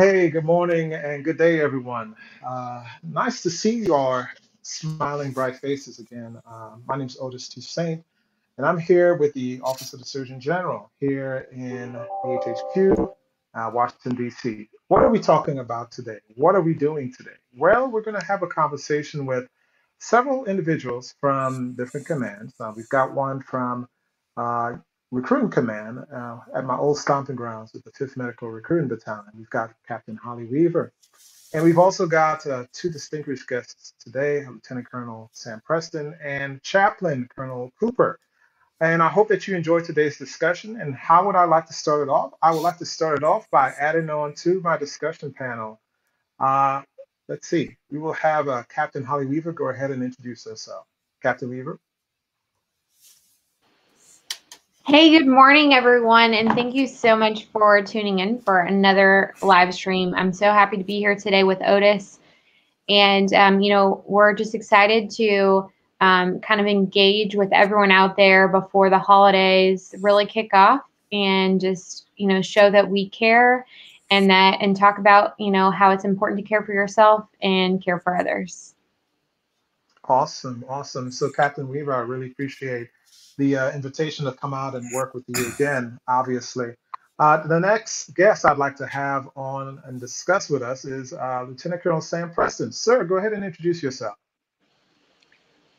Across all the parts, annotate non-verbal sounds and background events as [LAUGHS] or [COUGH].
Hey, good morning and good day, everyone. Uh, nice to see your smiling, bright faces again. Uh, my name is Otis Toussaint, and I'm here with the Office of the Surgeon General here in AHHQ, uh, Washington, D.C. What are we talking about today? What are we doing today? Well, we're going to have a conversation with several individuals from different commands. Uh, we've got one from uh, Recruiting Command uh, at my old stomping grounds with the 5th Medical Recruiting Battalion. We've got Captain Holly Weaver. And we've also got uh, two distinguished guests today, Lieutenant Colonel Sam Preston and Chaplain Colonel Cooper. And I hope that you enjoyed today's discussion. And how would I like to start it off? I would like to start it off by adding on to my discussion panel. Uh, let's see, we will have uh, Captain Holly Weaver go ahead and introduce herself. Captain Weaver. Hey, good morning, everyone, and thank you so much for tuning in for another live stream. I'm so happy to be here today with Otis, and um, you know we're just excited to um, kind of engage with everyone out there before the holidays really kick off, and just you know show that we care, and that and talk about you know how it's important to care for yourself and care for others. Awesome, awesome. So, Captain Weaver, I really appreciate the uh, invitation to come out and work with you again, obviously. Uh, the next guest I'd like to have on and discuss with us is uh, Lieutenant Colonel Sam Preston. Sir, go ahead and introduce yourself.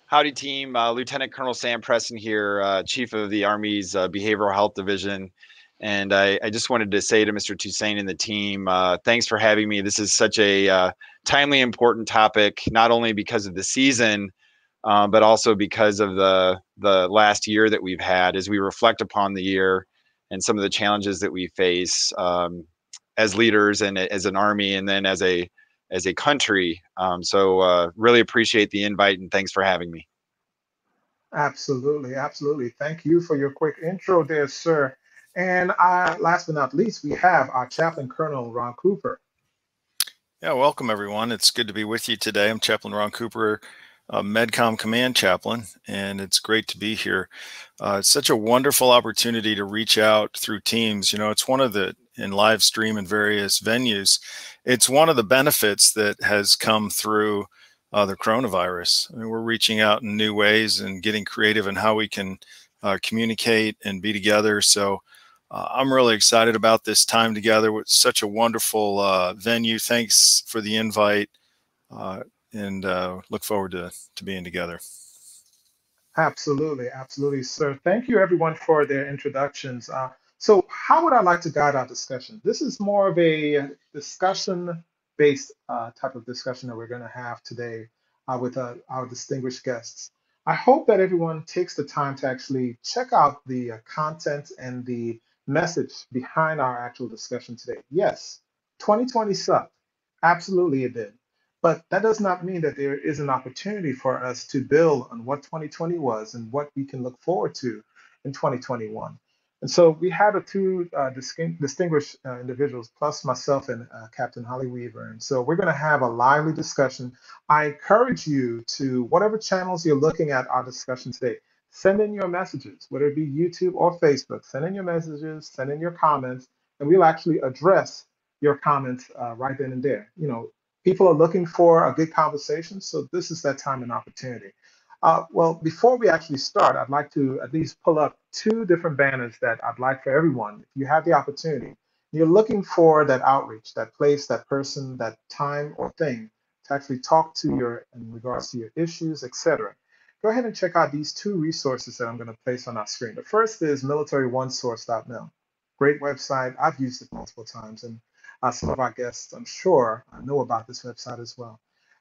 Howdy, team. Uh, Lieutenant Colonel Sam Preston here, uh, Chief of the Army's uh, Behavioral Health Division. And I, I, just wanted to say to Mr. Toussaint and the team, thanks for having me. This is such a timely, important topic, not only because of the season, um, but also because of the the last year that we've had as we reflect upon the year and some of the challenges that we face um, as leaders and as an army and then as a as a country um, so uh, really appreciate the invite and thanks for having me. Absolutely absolutely. Thank you for your quick intro there sir. And uh, last but not least we have our chaplain colonel ron cooper. Yeah welcome everyone. It's good to be with you today. I'm chaplain ron cooper uh, MedCom Command Chaplain, and it's great to be here. Uh, it's such a wonderful opportunity to reach out through Teams. You know, it's one of the in live stream and various venues. It's one of the benefits that has come through uh, the coronavirus. I mean, we're reaching out in new ways and getting creative in how we can uh, communicate and be together. So. Uh, I'm really excited about this time together with such a wonderful uh, venue. Thanks for the invite and uh, look forward to, to being together. Absolutely, absolutely, sir. Thank you, everyone, for their introductions. Uh, so, how would I like to guide our discussion? This is more of a discussion-based uh, type of discussion that we're going to have today uh, with uh, our distinguished guests. I hope that everyone takes the time to actually check out the uh, content and the message behind our actual discussion today. Yes, 2020 sucked. Absolutely, it did. But that does not mean that there is an opportunity for us to build on what 2020 was and what we can look forward to in 2021. And so we had a two uh, distinguished uh, individuals, plus myself and uh, Captain Holly Weaver. And so we're going to have a lively discussion. I encourage you to, whatever channels you're looking at our discussion today, send in your messages, whether it be YouTube or Facebook. Send in your messages, send in your comments, and we'll actually address your comments uh, right then and there. You know, people are looking for a good conversation, so this is that time and opportunity. Uh, well, before we actually start, I'd like to at least pull up two different banners that I'd like for everyone, if you have the opportunity, you're looking for that outreach, that place, that person, that time or thing to actually talk to your in regards to your issues, etc. Go ahead and check out these two resources that I'm going to place on our screen. The first is militaryonesource.mil. Great website. I've used it multiple times and uh, some of our guests, I'm sure, know about this website as well.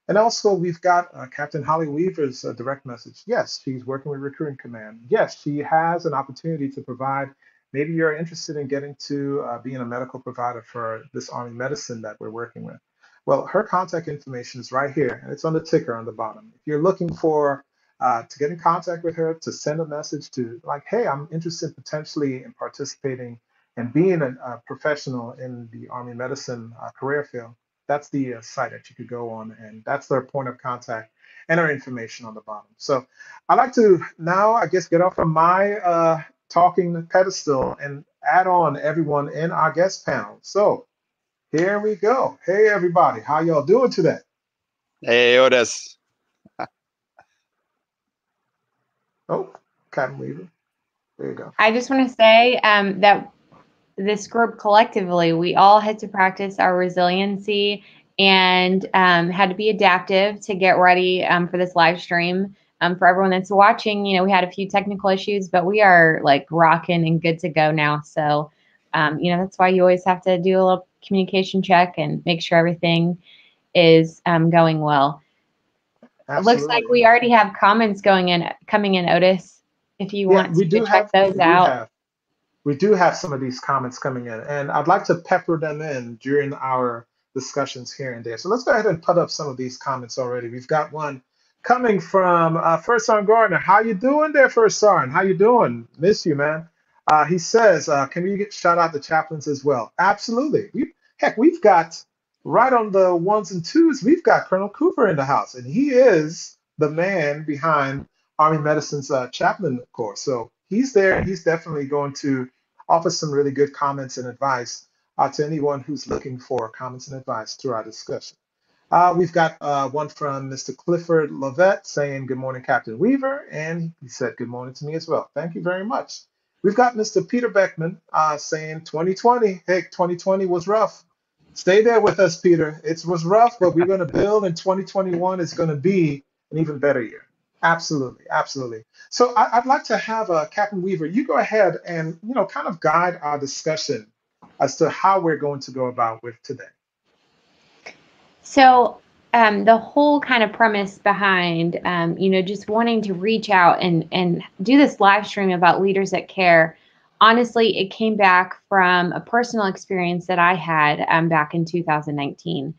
And also, we've got uh, Captain Holly Weaver's uh, direct message. Yes, she's working with Recruiting Command. Yes, she has an opportunity to provide. Maybe you're interested in getting to uh, being a medical provider for this Army medicine that we're working with. Well, her contact information is right here, and it's on the ticker on the bottom. If you're looking for uh, to get in contact with her, to send a message to like, hey, I'm interested potentially in participating and being a, a professional in the Army medicine uh, career field, that's the uh, site that you could go on, and that's their point of contact and our information on the bottom. So I'd like to now, I guess, get off of my uh, talking pedestal and add on everyone in our guest panel. So Here we go. Hey, everybody. How y'all doing today? Hey, Otis. Oh, Captain Weaver. There you go. I just want to say um, that this group collectively, we all had to practice our resiliency and um, had to be adaptive to get ready um, for this live stream. Um, for everyone that's watching, you know, we had a few technical issues, but we are like rocking and good to go now. So, um, you know, that's why you always have to do a little communication check and make sure everything is um, going well. Absolutely. It looks like we already have comments going in, coming in, Otis. If you Yeah, want to check have those we out. have we do have some of these comments coming in, and I'd like to pepper them in during our discussions here and there. So let's go ahead and put up some of these comments already. We've got one coming from uh, First Son Gardner. How you doing there, First Son? How you doing? Miss you, man. Uh, he says, uh, can we get shout out the chaplains as well? Absolutely. We, heck, we've got right on the ones and twos. We've got Colonel Cooper in the house, and he is the man behind Army Medicine's uh, chaplain course. So he's there. He's definitely going to offer some really good comments and advice uh, to anyone who's looking for comments and advice through our discussion. Uh, we've got uh, one from Mr. Clifford Lovett saying, Good morning, Captain Weaver. And he said, Good morning to me as well. Thank you very much. We've got Mr. Peter Beckman uh, saying, 2020. Hey, 2020 was rough. Stay there with us, Peter. It was rough, but we're going to build, and 2021 is going to be an even better year. Absolutely, absolutely. So I, I'd like to have uh, Captain Weaver. You go ahead and you know kind of guide our discussion as to how we're going to go about with today. So, um, the whole kind of premise behind, um, you know, just wanting to reach out and and do this live stream about leaders that care. Honestly, it came back from a personal experience that I had um, back in 2019.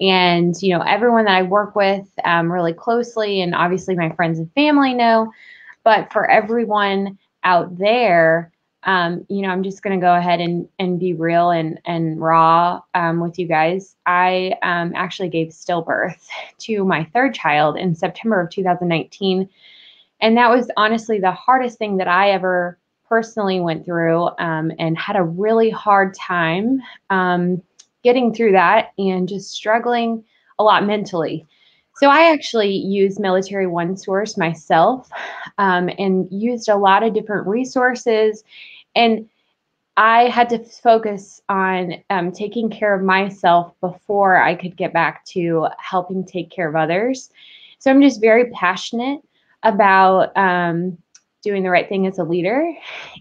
And, you know, everyone that I work with um, really closely, and obviously my friends and family know, but for everyone out there, um, you know, I'm just going to go ahead and, and be real and, and raw um, with you guys. I um, actually gave stillbirth [LAUGHS] to my third child in September of 2019. And that was honestly the hardest thing that I ever personally went through um, and had a really hard time um, getting through that and just struggling a lot mentally. So I actually used Military One Source myself um, and used a lot of different resources. And I had to focus on um, taking care of myself before I could get back to helping take care of others. So I'm just very passionate about um, doing the right thing as a leader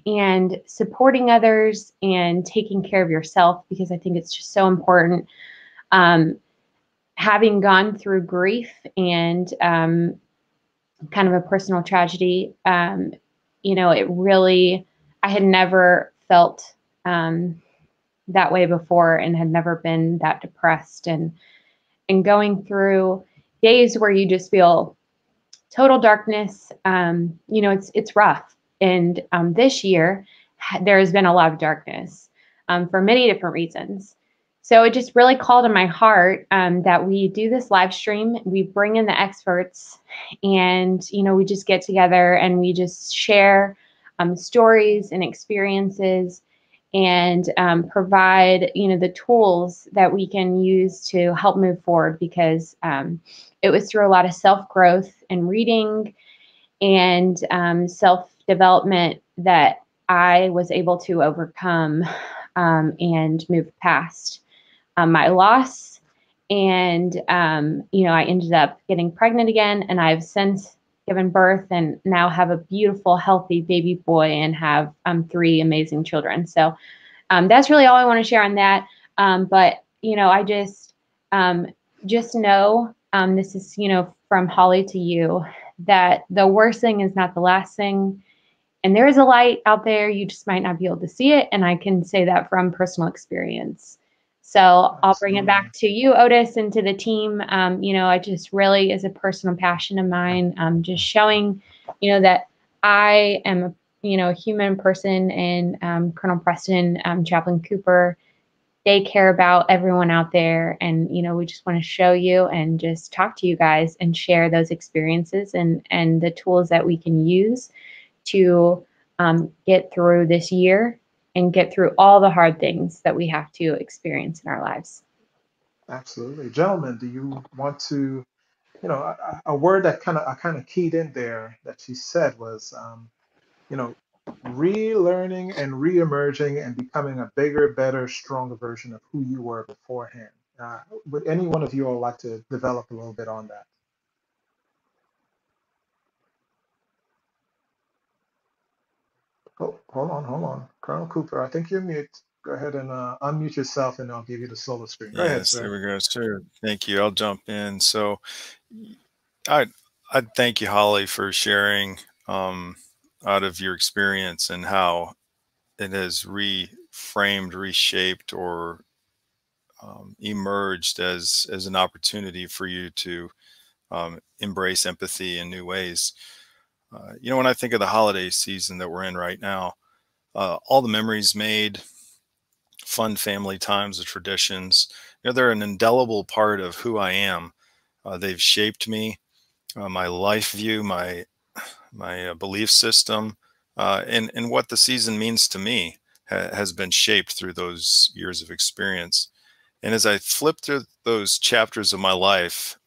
and supporting others and taking care of yourself because I think it's just so important. Um, having gone through grief and um, kind of a personal tragedy, um, you know, it really, I had never felt um, that way before and had never been that depressed and and going through days where you just feel total darkness. Um, you know, it's it's rough. And um, this year, there has been a lot of darkness um, for many different reasons. So it just really called in my heart um, that we do this live stream. We bring in the experts, and you know, we just get together and we just share um, stories and experiences, and um, provide you know the tools that we can use to help move forward. Because um, it was through a lot of self growth and reading and um, self development that I was able to overcome um, and move past um, my loss. And, um, you know, I ended up getting pregnant again, and I've since given birth and now have a beautiful, healthy baby boy and have um, three amazing children. So um, that's really all I want to share on that. Um, but, you know, I just, um, just know um, this is, you know, from Holly to you that the worst thing is not the last thing. And there is a light out there. You just might not be able to see it. And I can say that from personal experience. So I'll bring it back to you, Otis, and to the team. Um, you know, I just really is a personal passion of mine. Um, just showing, you know, that I am a you know a human person, and um, Colonel Preston, um, Chaplain Cooper, they care about everyone out there, and you know, we just want to show you and just talk to you guys and share those experiences and and the tools that we can use to um, get through this year and get through all the hard things that we have to experience in our lives. Absolutely. Gentlemen, do you want to, you know, a, a word that kind of I kind of keyed in there that she said was, um, you know, relearning and reemerging and becoming a bigger, better, stronger version of who you were beforehand. Uh, would any one of you all like to develop a little bit on that? Oh, hold on, hold on. Colonel Cooper, I think you're mute. Go ahead and uh, unmute yourself and I'll give you the solo screen. Go ahead, Yes, there we go, sir. Thank you. I'll jump in. So I I thank you, Holly, for sharing um, out of your experience and how it has reframed, reshaped, or um, emerged as as an opportunity for you to um, embrace empathy in new ways. Uh, you know, when I think of the holiday season that we're in right now, uh, all the memories made, fun family times, the traditions, you know, they're an indelible part of who I am. Uh, they've shaped me, uh, my life view, my my uh, belief system, and and what the season means to me ha- has been shaped through those years of experience. And as I flip through those chapters of my life,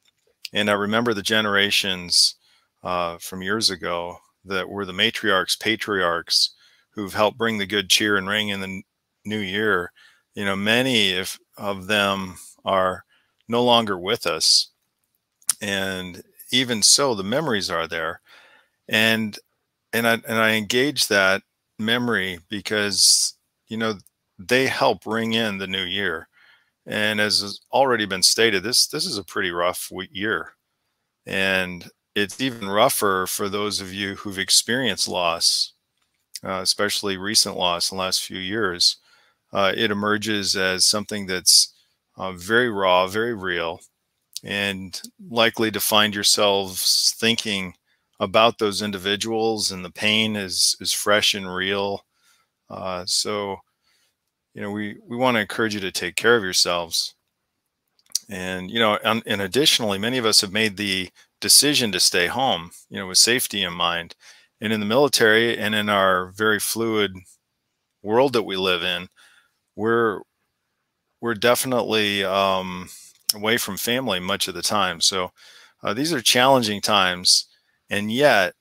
and I remember the generations uh, from years ago that were the matriarchs, patriarchs, who've helped bring the good cheer and ring in the new year. You know, many if, of them are no longer with us, and even so, the memories are there, and and I and I engage that memory because you know they help ring in the new year. And as has already been stated, this this is a pretty rough year, and it's even rougher for those of you who've experienced loss, uh, especially recent loss in the last few years. Uh, it emerges as something that's uh, very raw, very real, and likely to find yourselves thinking about those individuals, and the pain is is fresh and real. Uh, so you know we we want to encourage you to take care of yourselves and you know and, and additionally many of us have made the decision to stay home you know with safety in mind. And in the military and in our very fluid world that we live in we're we're definitely um, away from family much of the time. So uh, these are challenging times. And yet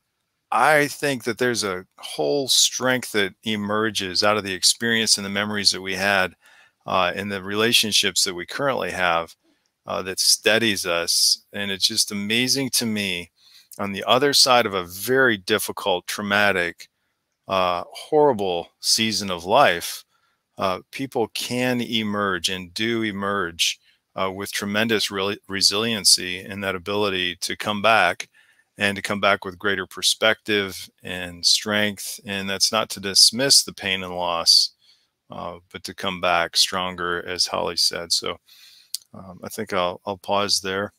I think that there's a whole strength that emerges out of the experience and the memories that we had uh, and the relationships that we currently have uh, that steadies us. And it's just amazing to me on the other side of a very difficult, traumatic, uh, horrible season of life, uh, people can emerge and do emerge uh, with tremendous re- resiliency and that ability to come back and to come back with greater perspective and strength. And that's not to dismiss the pain and loss, uh, but to come back stronger, as Holly said. So um, I think I'll, I'll pause there.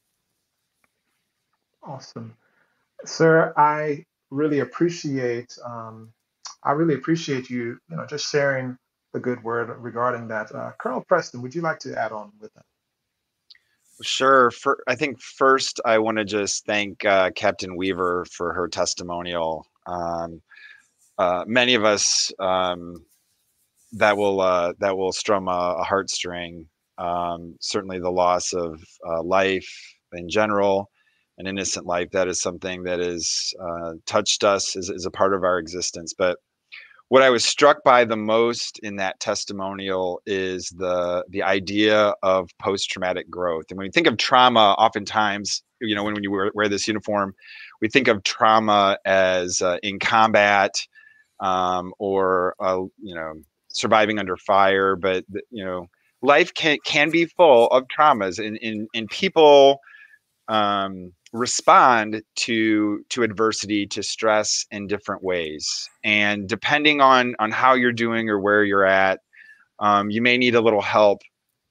Awesome. Sir, I really appreciate um, I really appreciate you, you know, just sharing the good word regarding that. Uh, Colonel Preston, would you like to add on with that? Sure. For, I think first I want to just thank uh, Captain Weaver for her testimonial. Um, uh, many of us um, that will uh, that will strum a, a heartstring. Um, certainly, the loss of uh, life in general, an innocent life, that is something that has uh, touched us, is, is a part of our existence. But what I was struck by the most in that testimonial is the the idea of post traumatic growth. And when you think of trauma, oftentimes, you know, when, when you wear, wear this uniform, we think of trauma as uh, in combat um, or uh, you know surviving under fire. But you know, life can can be full of traumas, and and, and people. Um, respond to to adversity to stress in different ways and depending on on how you're doing or where you're at um, you may need a little help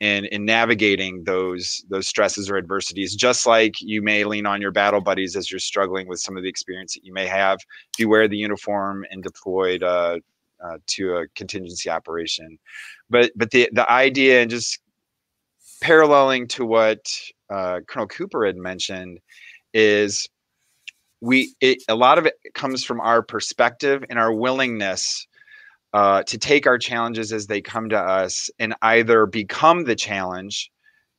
in in navigating those those stresses or adversities just like you may lean on your battle buddies as you're struggling with some of the experience that you may have if you wear the uniform and deployed uh, uh, to a contingency operation. But but the the idea and just paralleling to what uh, colonel cooper had mentioned is we it, a lot of it comes from our perspective and our willingness uh, to take our challenges as they come to us and either become the challenge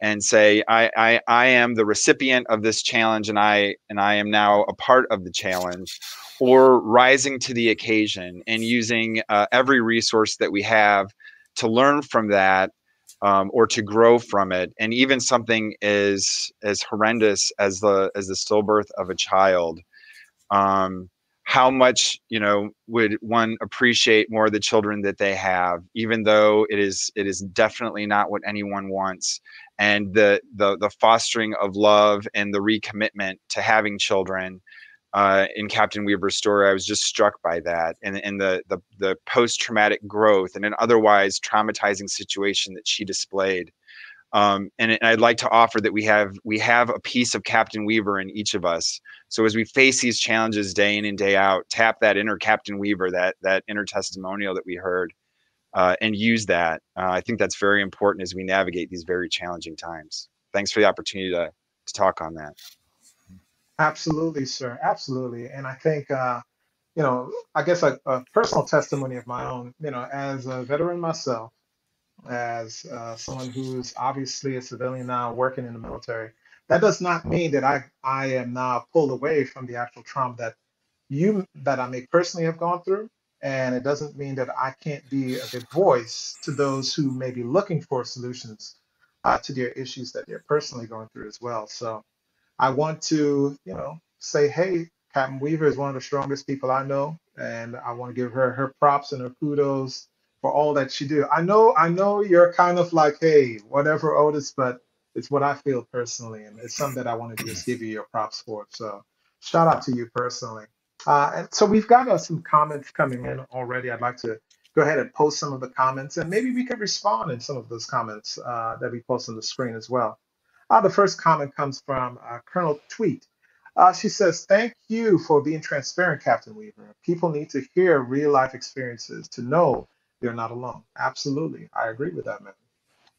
and say I, I i am the recipient of this challenge and i and i am now a part of the challenge or rising to the occasion and using uh, every resource that we have to learn from that um, or to grow from it. And even something as as horrendous as the as the stillbirth of a child um, how much you know would one appreciate more the children that they have even though it is it is definitely not what anyone wants. And the the the fostering of love and the recommitment to having children uh, in Captain Weaver's story, I was just struck by that and, and the, the, the post traumatic growth and an otherwise traumatizing situation that she displayed. Um, and, and, I'd like to offer that we have we have a piece of Captain Weaver in each of us. So as we face these challenges day in and day out, tap that inner Captain Weaver, that that inner testimonial that we heard, uh, and use that. Uh, I think that's very important as we navigate these very challenging times. Thanks for the opportunity to to talk on that. Absolutely, sir. Absolutely. And I think, uh, you know, I guess a, a personal testimony of my own, you know, as a veteran myself, as uh, someone who's obviously a civilian now working in the military, that does not mean that I, I am now pulled away from the actual trauma that you, that I may personally have gone through. And it doesn't mean that I can't be a good voice to those who may be looking for solutions uh, to their issues that they're personally going through as well. So, I want to, you know, say, hey, Captain Weaver is one of the strongest people I know, and I want to give her her props and her kudos for all that she do. I know, I know you're kind of like, hey, whatever, Otis, but it's what I feel personally, and it's something that I want to just give you your props for. So, shout out to you personally. Uh, and so we've got uh, some comments coming in already. I'd like to go ahead and post some of the comments, and maybe we can respond in some of those comments uh, that we post on the screen as well. Uh, the first comment comes from uh, Colonel Tweet. Uh, she says, Thank you for being transparent, Captain Weaver. People need to hear real life experiences to know they're not alone. Absolutely. I agree with that, man.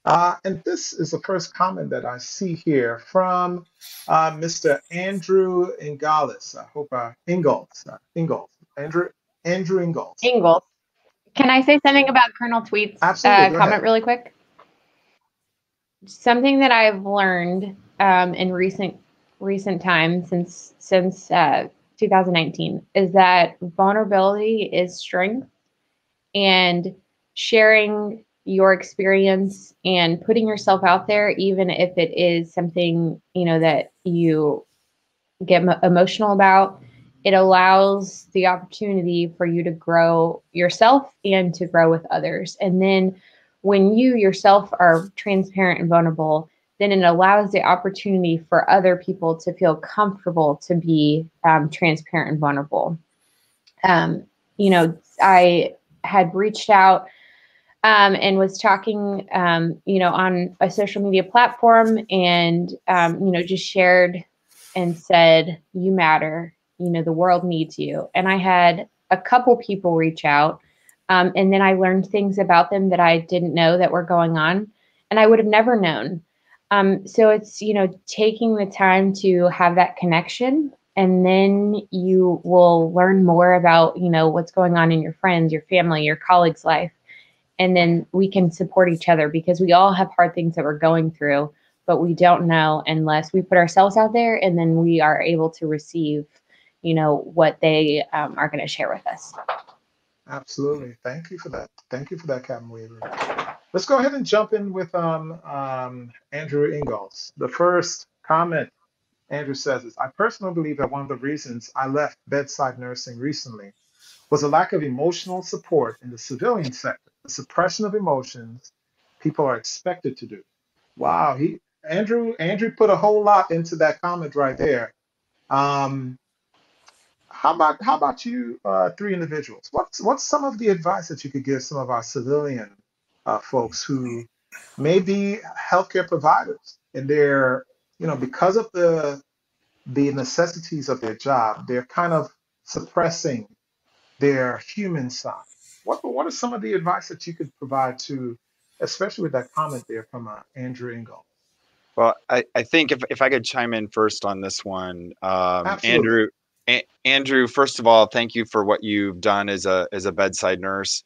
Uh, and this is the first comment that I see here from uh, Mr. Andrew Ingalls. I hope uh, Ingalls, uh, Ingalls, Andrew Andrew Ingalls. Ingalls. Can I say something about Colonel Tweet's uh, comment ahead. really quick? Something that I've learned um, in recent recent times since since uh, 2019 is that vulnerability is strength, and sharing your experience and putting yourself out there, even if it is something you know that you get emotional about, it allows the opportunity for you to grow yourself and to grow with others, and then when you yourself are transparent and vulnerable, then it allows the opportunity for other people to feel comfortable to be um, transparent and vulnerable. Um, you know, I had reached out um, and was talking, um, you know, on a social media platform and, um, you know, just shared and said, You matter. You know, the world needs you. And I had a couple people reach out um, and then I learned things about them that I didn't know that were going on, and I would have never known. Um, so it's you know taking the time to have that connection, and then you will learn more about you know what's going on in your friends, your family, your colleagues' life, and then we can support each other because we all have hard things that we're going through, but we don't know unless we put ourselves out there, and then we are able to receive you know what they um, are going to share with us. Absolutely. Thank you for that. Thank you for that, Captain Weaver. Let's go ahead and jump in with um, um, Andrew Ingalls. The first comment Andrew says is I personally believe that one of the reasons I left bedside nursing recently was a lack of emotional support in the civilian sector, the suppression of emotions people are expected to do. Wow, he Andrew Andrew put a whole lot into that comment right there. Um, how about how about you uh, three individuals? What's what's some of the advice that you could give some of our civilian uh, folks who may be healthcare providers and they're you know because of the the necessities of their job, they're kind of suppressing their human side. What what are some of the advice that you could provide to, especially with that comment there from uh, Andrew Engel? Well, I, I think if, if I could chime in first on this one, um, Andrew, a- Andrew, first of all, thank you for what you've done as a as a bedside nurse.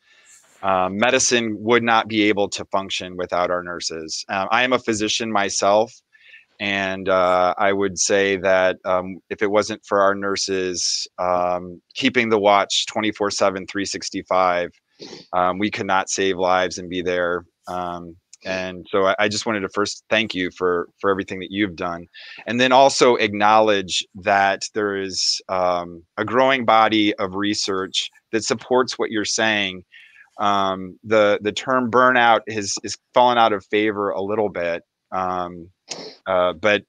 uh, medicine would not be able to function without our nurses. Um, I am a physician myself, and uh, I would say that um, if it wasn't for our nurses um, keeping the watch 24 7, 365, um, we could not save lives and be there. Um, and so I, I, just wanted to first thank you for for everything that you've done, and then also acknowledge that there is um, a growing body of research that supports what you're saying. Um, the the term burnout has is fallen out of favor a little bit, um, uh, but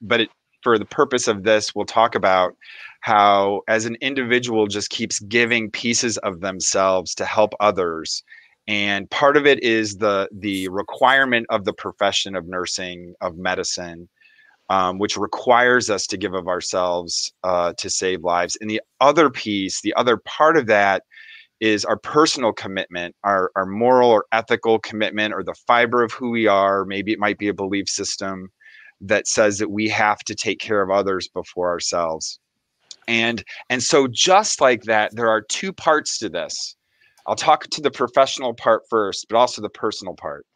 but it, for the purpose of this, we'll talk about how as an individual just keeps giving pieces of themselves to help others and part of it is the the requirement of the profession of nursing of medicine um, which requires us to give of ourselves uh, to save lives. And the other piece the other part of that is our personal commitment our, our moral or ethical commitment or the fiber of who we are. Maybe it might be a belief system that says that we have to take care of others before ourselves. And and so just like that there are two parts to this I'll talk to the professional part first, but also the personal part.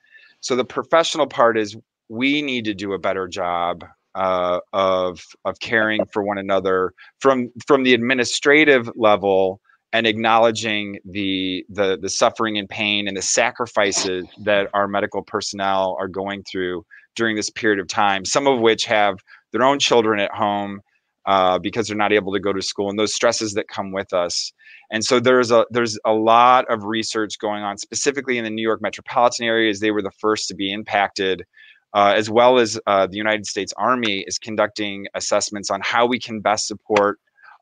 So the professional part is we need to do a better job uh, of of caring for one another from from the administrative level and acknowledging the the the suffering and pain and the sacrifices that our medical personnel are going through during this period of time. Some of which have their own children at home uh, because they're not able to go to school and those stresses that come with us. And so there's a there's a lot of research going on specifically in the New York metropolitan areas. They were the first to be impacted, uh, as well as uh, the United States Army is conducting assessments on how we can best support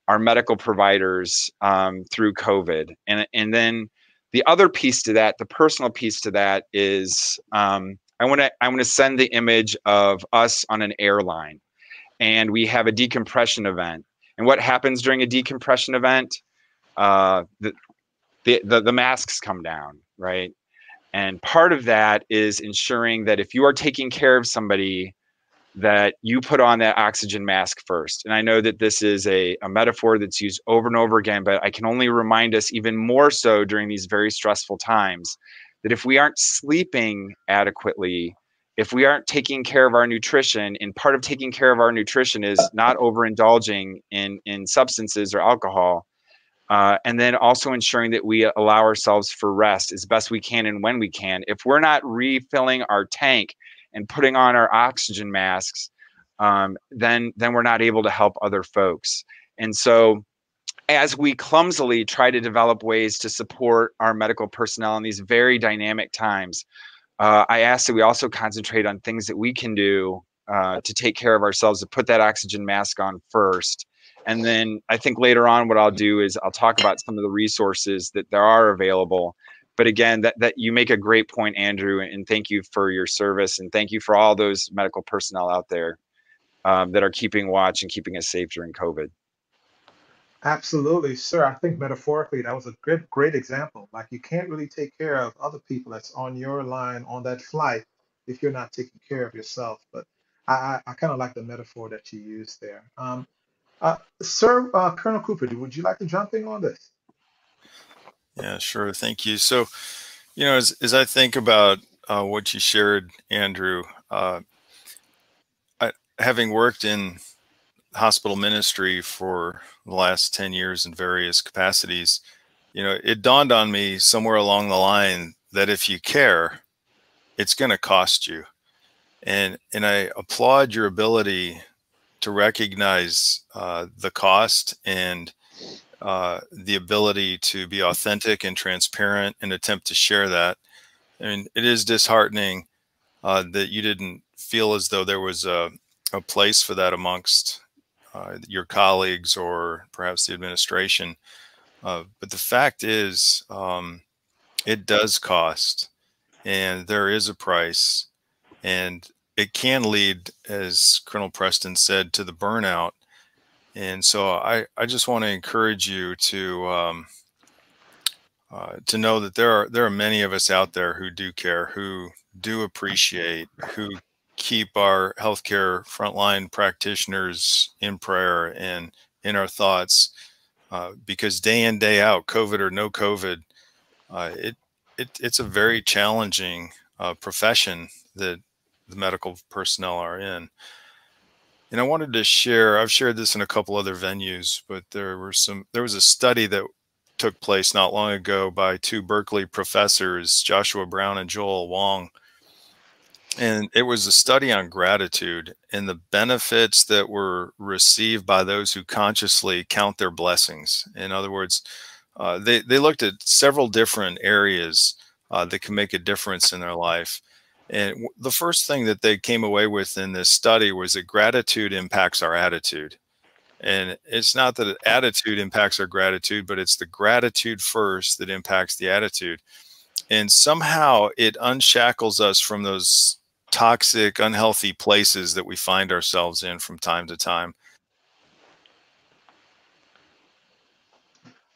our medical providers um, through COVID. And and then the other piece to that, the personal piece to that, is um, I want to I want to send the image of us on an airline, and we have a decompression event. And what happens during a decompression event? uh, the, the, the, the masks come down, right? And part of that is ensuring that if you are taking care of somebody, that you put on that oxygen mask first. And I know that this is a, a metaphor that's used over and over again, but I can only remind us even more so during these very stressful times that if we aren't sleeping adequately, if we aren't taking care of our nutrition, and part of taking care of our nutrition is not overindulging in, in substances or alcohol, uh, and then also ensuring that we allow ourselves for rest as best we can and when we can. If we're not refilling our tank and putting on our oxygen masks, um, then then we're not able to help other folks. And so, as we clumsily try to develop ways to support our medical personnel in these very dynamic times, uh, I ask that we also concentrate on things that we can do uh, to take care of ourselves, to put that oxygen mask on first, and then I think later on, what I'll do is I'll talk about some of the resources that there are available. But again, that, that you make a great point, Andrew, and thank you for your service. And thank you for all those medical personnel out there um, that are keeping watch and keeping us safe during COVID. Absolutely, sir. I think metaphorically that was a great, great example. Like you can't really take care of other people that's on your line on that flight if you're not taking care of yourself. But I, I, I kind of like the metaphor that you used there. Um, uh, sir, uh, Colonel Cooper, would you like to jump in on this? Yeah, sure. Thank you. So, you know, as, as I think about uh, what you shared, Andrew, uh, I, having worked in hospital ministry for the last 10 years in various capacities, you know, it dawned on me somewhere along the line that if you care, it's going to cost you. And, and I applaud your ability to recognize uh, the cost and uh, the ability to be authentic and transparent and attempt to share that. I mean, it is disheartening uh, that you didn't feel as though there was a, a place for that amongst uh, your colleagues or perhaps the administration. Uh, but the fact is, um, it does cost, and there is a price, and it can lead, as Colonel Preston said, to the burnout. And so I, I just want to encourage you to um, uh, to know that there are there are many of us out there who do care, who do appreciate, who keep our healthcare frontline practitioners in prayer and in our thoughts, uh, because day in day out, COVID or no COVID, uh, it it, it's a very challenging uh, profession that the medical personnel are in. And I wanted to share, I've shared this in a couple other venues, but there were some, there was a study that took place not long ago by two Berkeley professors, Joshua Brown and Joel Wong. And it was a study on gratitude and the benefits that were received by those who consciously count their blessings. In other words, uh, they, they looked at several different areas uh, that can make a difference in their life. And the first thing that they came away with in this study was that gratitude impacts our attitude. And it's not that attitude impacts our gratitude, but it's the gratitude first that impacts the attitude. And somehow it unshackles us from those toxic, unhealthy places that we find ourselves in from time to time.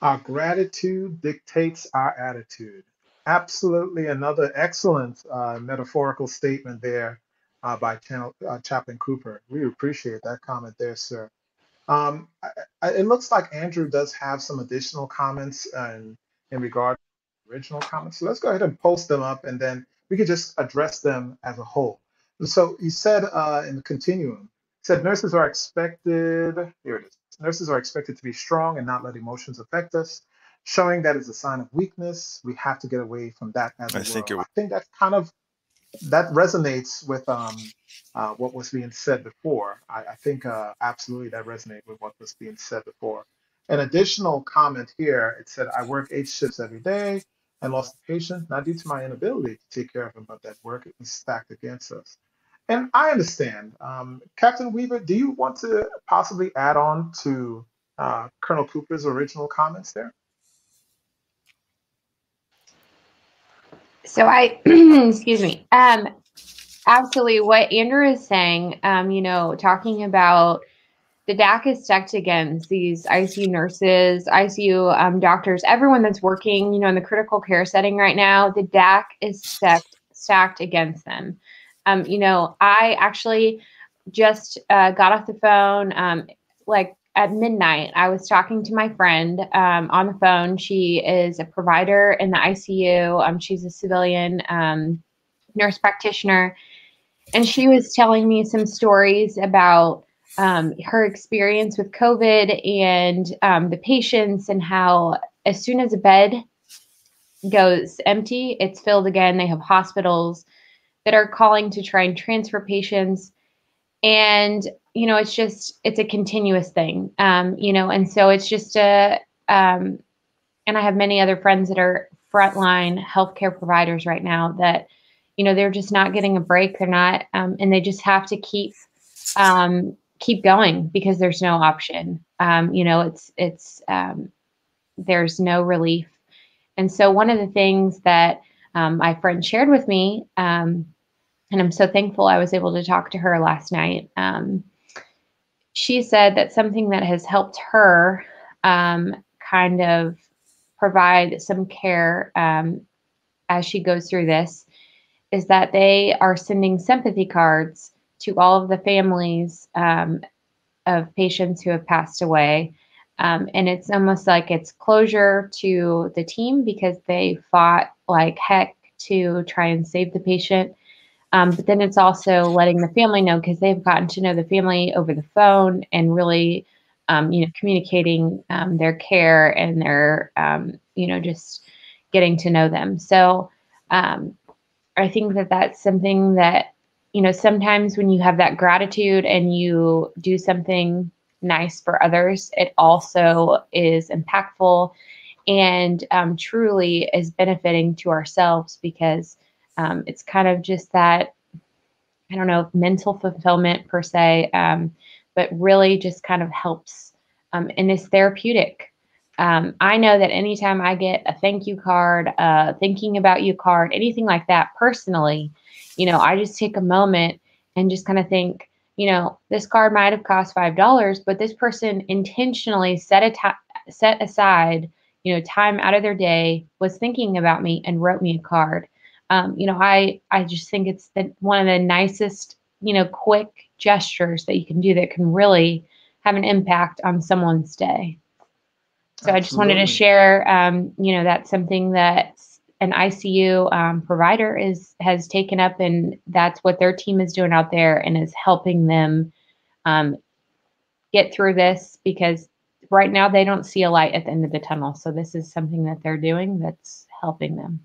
Our gratitude dictates our attitude. Absolutely, another excellent uh, metaphorical statement there uh, by Channel, uh, Chaplain Cooper. We appreciate that comment there, sir. Um, I, I, it looks like Andrew does have some additional comments in, in regard to original comments. So let's go ahead and post them up and then we could just address them as a whole. And so he said uh, in the continuum, he said nurses are expected, here it is, nurses are expected to be strong and not let emotions affect us showing that is a sign of weakness. We have to get away from that as a I think, I think that's kind of that resonates with um, uh, what was being said before. I, I think uh, absolutely that resonates with what was being said before. An additional comment here, it said, I work eight shifts every day and lost a patient, not due to my inability to take care of him, but that work is stacked against us. And I understand. Um, Captain Weaver, do you want to possibly add on to uh, Colonel Cooper's original comments there? So I, [CLEARS THROAT] excuse me. Um, absolutely. What Andrew is saying, um, you know, talking about the DAC is stacked against these ICU nurses, ICU um, doctors, everyone that's working, you know, in the critical care setting right now. The DAC is stacked stacked against them. Um, you know, I actually just uh, got off the phone um, like at midnight, I was talking to my friend um, on the phone. She is a provider in the ICU. Um, she's a civilian um, nurse practitioner. And she was telling me some stories about um, her experience with COVID and um, the patients, and how as soon as a bed goes empty, it's filled again. They have hospitals that are calling to try and transfer patients. And you know, it's just it's a continuous thing. Um, you know, and so it's just a um, and I have many other friends that are frontline healthcare providers right now that, you know, they're just not getting a break. They're not, um, and they just have to keep um, keep going because there's no option. Um, you know, it's it's um, there's no relief. And so one of the things that um, my friend shared with me, um, and I'm so thankful I was able to talk to her last night. Um, she said that something that has helped her um, kind of provide some care as she goes through this is that they are sending sympathy cards to all of the families um, of patients who have passed away. Um, and it's almost like it's closure to the team because they fought like heck to try and save the patient. Um, but then it's also letting the family know because they've gotten to know the family over the phone and really, um, you know, communicating um, their care and their, um, you know, just getting to know them. So um, I think that that's something that, you know, sometimes when you have that gratitude and you do something nice for others, it also is impactful and um, truly is benefiting to ourselves because um, it's kind of just that, I don't know, mental fulfillment per se, um, but really just kind of helps um, and is therapeutic. Um, I know that anytime I get a thank you card, uh, thinking about you card, anything like that personally, you know, I just take a moment and just kind of think, you know, this card might have cost five dollars, but this person intentionally set a t- set aside, you know, time out of their day, was thinking about me, and wrote me a card um, you know, I I just think it's the, one of the nicest, you know, quick gestures that you can do that can really have an impact on someone's day. So Absolutely. I just wanted to share, um, you know, that's something that an ICU um, provider is has taken up, and that's what their team is doing out there, and is helping them um, get through this because right now they don't see a light at the end of the tunnel. So this is something that they're doing that's helping them.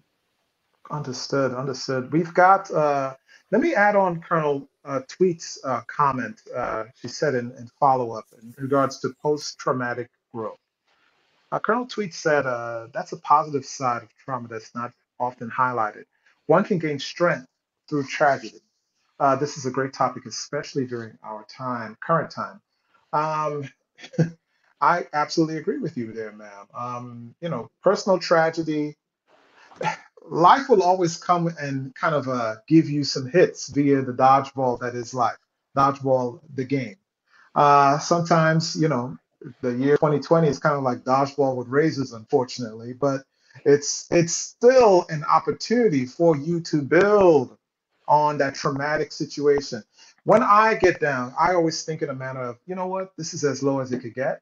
Understood. Understood. We've got. Uh, let me add on Colonel uh, Tweet's uh, comment. Uh, she said in, in follow up in regards to post traumatic growth. Uh, Colonel Tweet said uh, that's a positive side of trauma that's not often highlighted. One can gain strength through tragedy. Uh, this is a great topic, especially during our time, current time. Um, [LAUGHS] I absolutely agree with you there, ma'am. Um, you know, personal tragedy, life will always come and kind of uh, give you some hits via the dodgeball that is life, dodgeball, the game. Uh, sometimes, you know, the year 2020 is kind of like dodgeball with razors, unfortunately, but it's it's still an opportunity for you to build on that traumatic situation. When I get down, I always think in a manner of, you know what, this is as low as it could get.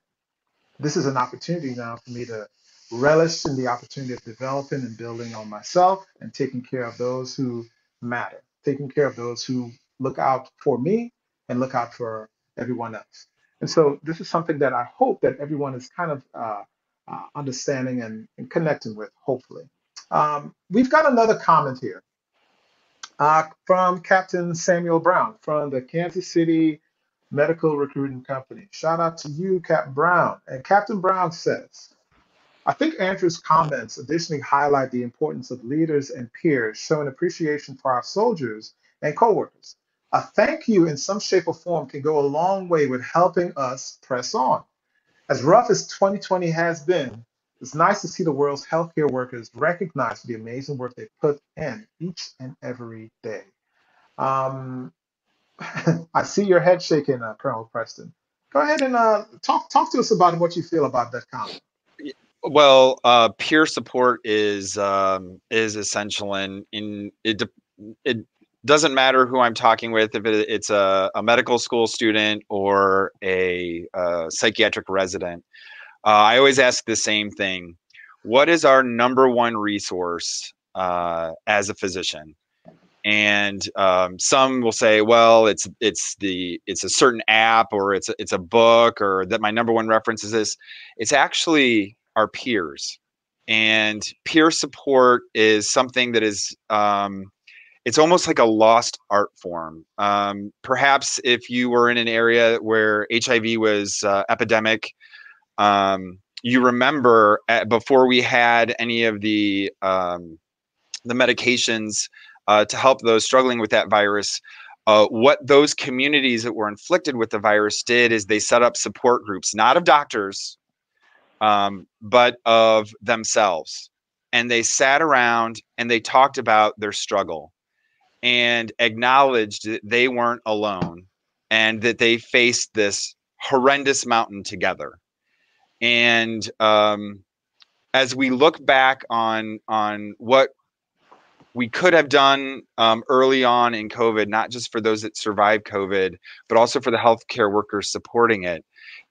This is an opportunity now for me to relish in the opportunity of developing and building on myself and taking care of those who matter, taking care of those who look out for me and look out for everyone else. And so this is something that I hope that everyone is kind of uh, uh, understanding and, and, connecting with, hopefully. Um, we've got another comment here uh, from Captain Samuel Brown from the Kansas City Medical Recruiting Company. Shout out to you, Captain Brown. And Captain Brown says, I think Andrew's comments additionally highlight the importance of leaders and peers showing appreciation for our soldiers and coworkers a thank you in some shape or form can go a long way with helping us press on. As rough as 2020 has been, it's nice to see the world's healthcare workers recognize the amazing work they put in each and every day. Um, [LAUGHS] I see your head shaking, uh, Colonel Preston. Go ahead and uh, talk talk to us about what you feel about that comment. Well, uh, peer support is um, is essential, and in it, it doesn't matter who I'm talking with, if it, it's a, a, medical school student or a, a psychiatric resident. Uh, I always ask the same thing What is our number one resource uh, as a physician? And um, some will say, well, it's it's the it's a certain app or it's a, it's a book or that my number one reference is this. It's actually our peers, and peer support is something that is um, it's almost like a lost art form. Um, perhaps if you were in an area where HIV was uh, epidemic, um, you remember at, before we had any of the um, the medications uh, to help those struggling with that virus. Uh, what those communities that were inflicted with the virus did is they set up support groups, not of doctors, um, but of themselves. And they sat around and they talked about their struggle and acknowledged that they weren't alone and that they faced this horrendous mountain together. And um, as we look back on on what we could have done um, early on in COVID, not just for those that survived COVID, but also for the healthcare workers supporting it,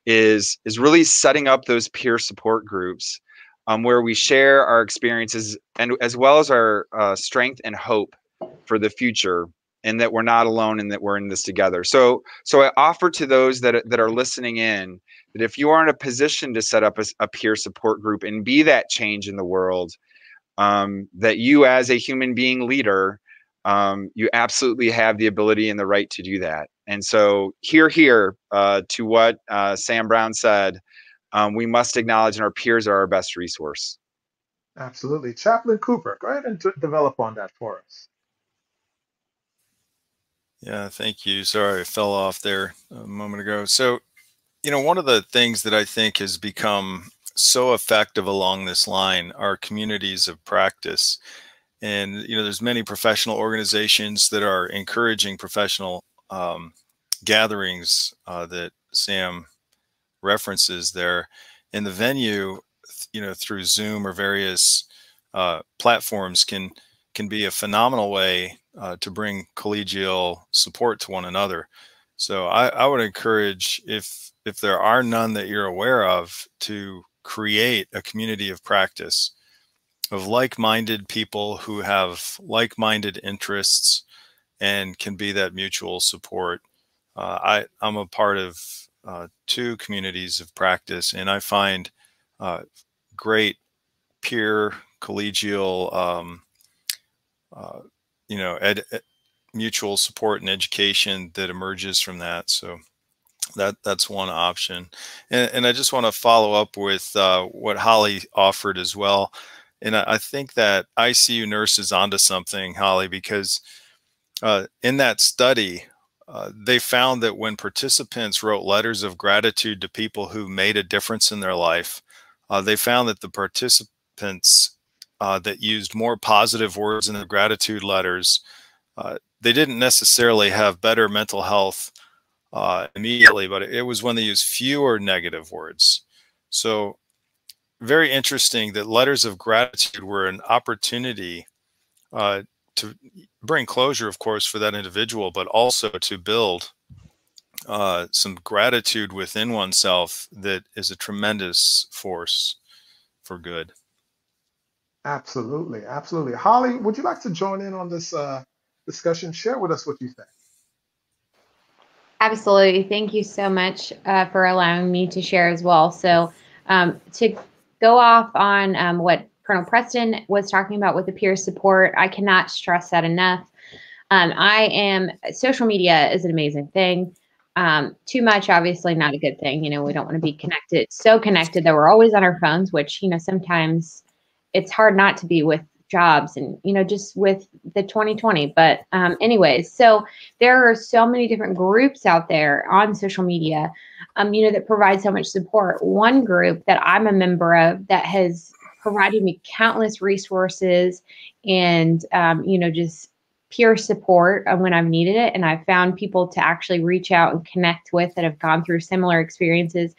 is is really setting up those peer support groups um, where we share our experiences and as well as our uh, strength and hope for the future and that we're not alone and that we're in this together. So so I offer to those that that are listening in that if you are in a position to set up a, a peer support group and be that change in the world, um, that you as a human being leader, um, you absolutely have the ability and the right to do that. And so here, here uh, to what uh, Sam Brown said, um, we must acknowledge and our peers are our best resource. Absolutely. Chaplain Cooper, go ahead and develop on that for us. Yeah, thank you. Sorry, I fell off there a moment ago. So, you know, one of the things that I think has become so effective along this line are communities of practice. And, you know, there's many professional organizations that are encouraging professional um, gatherings uh, that Sam references there. And the venue, you know, through Zoom or various uh, platforms can can be a phenomenal way uh, to bring collegial support to one another. So I, I would encourage if if there are none that you're aware of to create a community of practice. of like-minded people who have like-minded interests and can be that mutual support. Uh, I, I'm a part of uh, two communities of practice, and I find uh, great peer collegial, um, uh, you know, ed, ed, mutual support and education that emerges from that. So that that's one option. And, and I just want to follow up with uh, what Holly offered as well. And I, I, think that ICU nurses onto something, Holly, because uh, in that study, uh, they found that when participants wrote letters of gratitude to people who made a difference in their life, uh, they found that the participants uh, that used more positive words in their gratitude letters, uh, they didn't necessarily have better mental health uh, immediately, but it was when they used fewer negative words. So very interesting that letters of gratitude were an opportunity uh, to bring closure, of course, for that individual, but also to build uh, some gratitude within oneself that is a tremendous force for good. Absolutely, absolutely. Holly, would you like to join in on this uh, discussion? Share with us what you think. Absolutely. Thank you so much uh, for allowing me to share as well. So, um, to go off on um, what Colonel Preston was talking about with the peer support, I cannot stress that enough. Um, I am, social media is an amazing thing. Um, too much, obviously, not a good thing. You know, we don't want to be connected, so connected that we're always on our phones, which, you know, sometimes it's hard not to be with jobs and you know just with the 2020 but um, anyways so there are so many different groups out there on social media um, you know that provide so much support. One group that i'm a member of that has provided me countless resources and um, you know just peer support when i've needed it and i've found people to actually reach out and connect with that have gone through similar experiences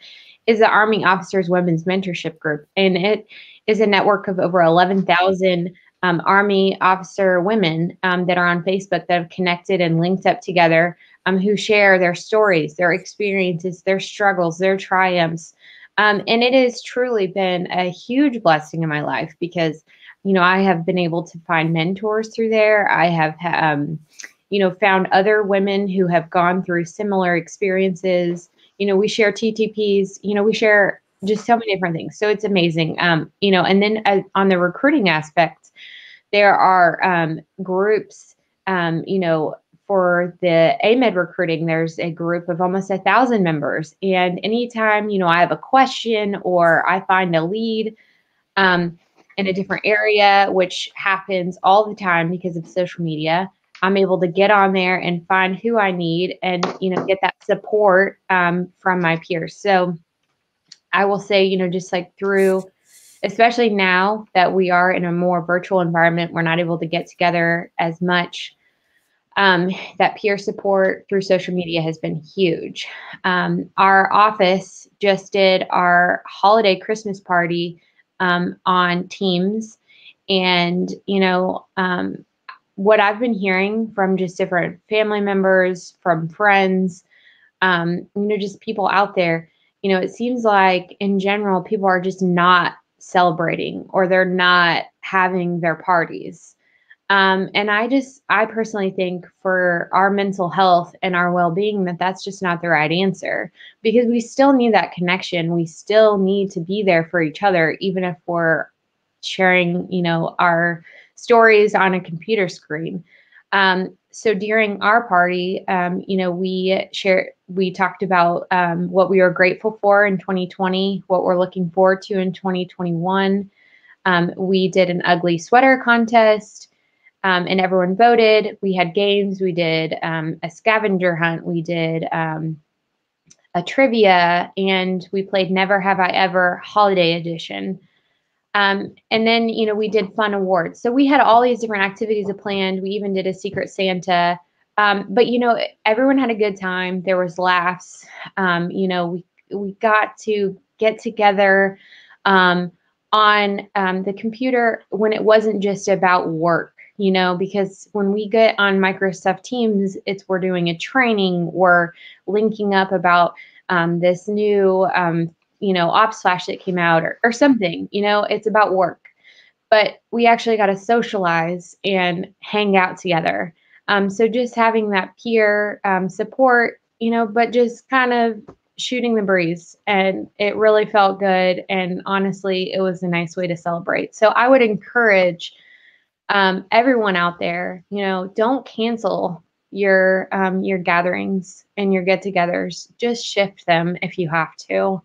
is the army officers women's mentorship group and it is a network of over 11,000 um, Army officer women um, that are on Facebook that have connected and linked up together um, who share their stories, their experiences, their struggles, their triumphs. Um, and it has truly been a huge blessing in my life because, you know, I have been able to find mentors through there. I have, um, you know, found other women who have gone through similar experiences. You know, we share TTPs, you know, we share just so many different things. So it's amazing. Um, you know, and then uh, on the recruiting aspect, there are um, groups, um, you know, for the AMEDD recruiting, there's a group of almost a thousand members. And anytime, you know, I have a question or I find a lead um, in a different area, which happens all the time because of social media, I'm able to get on there and find who I need and, you know, get that support um, from my peers. So I will say, you know, just like through especially now that we are in a more virtual environment, we're not able to get together as much. Um, that peer support through social media has been huge. Um, our office just did our holiday Christmas party um, on Teams. And, you know, um, what I've been hearing from just different family members, from friends, um, you know, just people out there, you know, it seems like in general, people are just not celebrating or they're not having their parties. Um, and I just, I personally think for our mental health and our well being, that that's just not the right answer because we still need that connection. We still need to be there for each other, even if we're sharing, you know, our stories on a computer screen. Um, so during our party, um, you know, we shared, we talked about um, what we were grateful for in 2020, what we're looking forward to in 2021. Um, we did an ugly sweater contest, um, and everyone voted. We had games. We did um, a scavenger hunt. We did um, a trivia, and we played Never Have I Ever Holiday Edition. Um, and then, you know, we did fun awards. So we had all these different activities planned. We even did a secret Santa. Um, but you know, everyone had a good time. There was laughs. Um, you know, we we got to get together um, on um, the computer when it wasn't just about work. You know, because when we get on Microsoft Teams, it's we're doing a training, we're linking up about um, this new um, you know, ops flash that came out or, or something, you know, it's about work. but we actually got to socialize and hang out together. Um, so just having that peer um, support, you know, but just kind of shooting the breeze. And it really felt good. And honestly it was a nice way to celebrate. So i would encourage um, everyone out there you know don't cancel your um, your gatherings and your get-togethers. Just shift them if you have to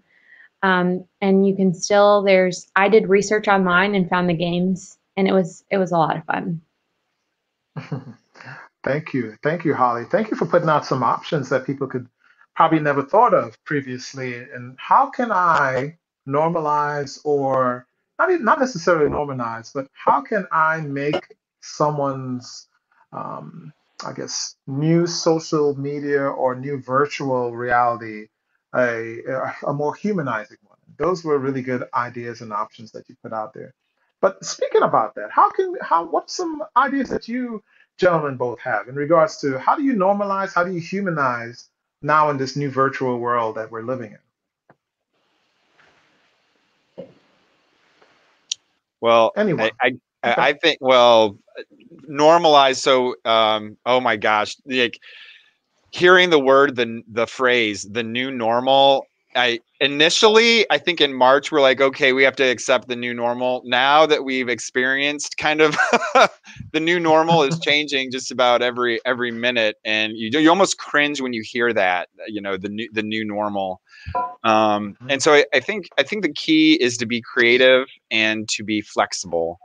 um, and you can still there's i did research online and found the games and it was it was a lot of fun. [LAUGHS] Thank you. Thank you holly. Thank you for putting out some options that people could probably never thought of previously. And how can I normalize or not, not necessarily normalize, but how can I make someone's, um, I guess, new social media or new virtual reality a, a more humanizing one? Those were really good ideas and options that you put out there. But speaking about that, how can how what's some ideas that you gentlemen both have in regards to how do you normalize, how do you humanize now in this new virtual world that we're living in. Well, anyway, I, I. I think well, normalize. So, um, oh my gosh, like hearing the word, the the phrase, the new normal. I initially, I think in March, we're like, okay, we have to accept the new normal. Now that we've experienced kind of [LAUGHS] the new normal is changing just about every every minute, and you you almost cringe when you hear that, you know, the new the new normal. Um, mm-hmm. and so I, I think I think the key is to be creative and to be flexible,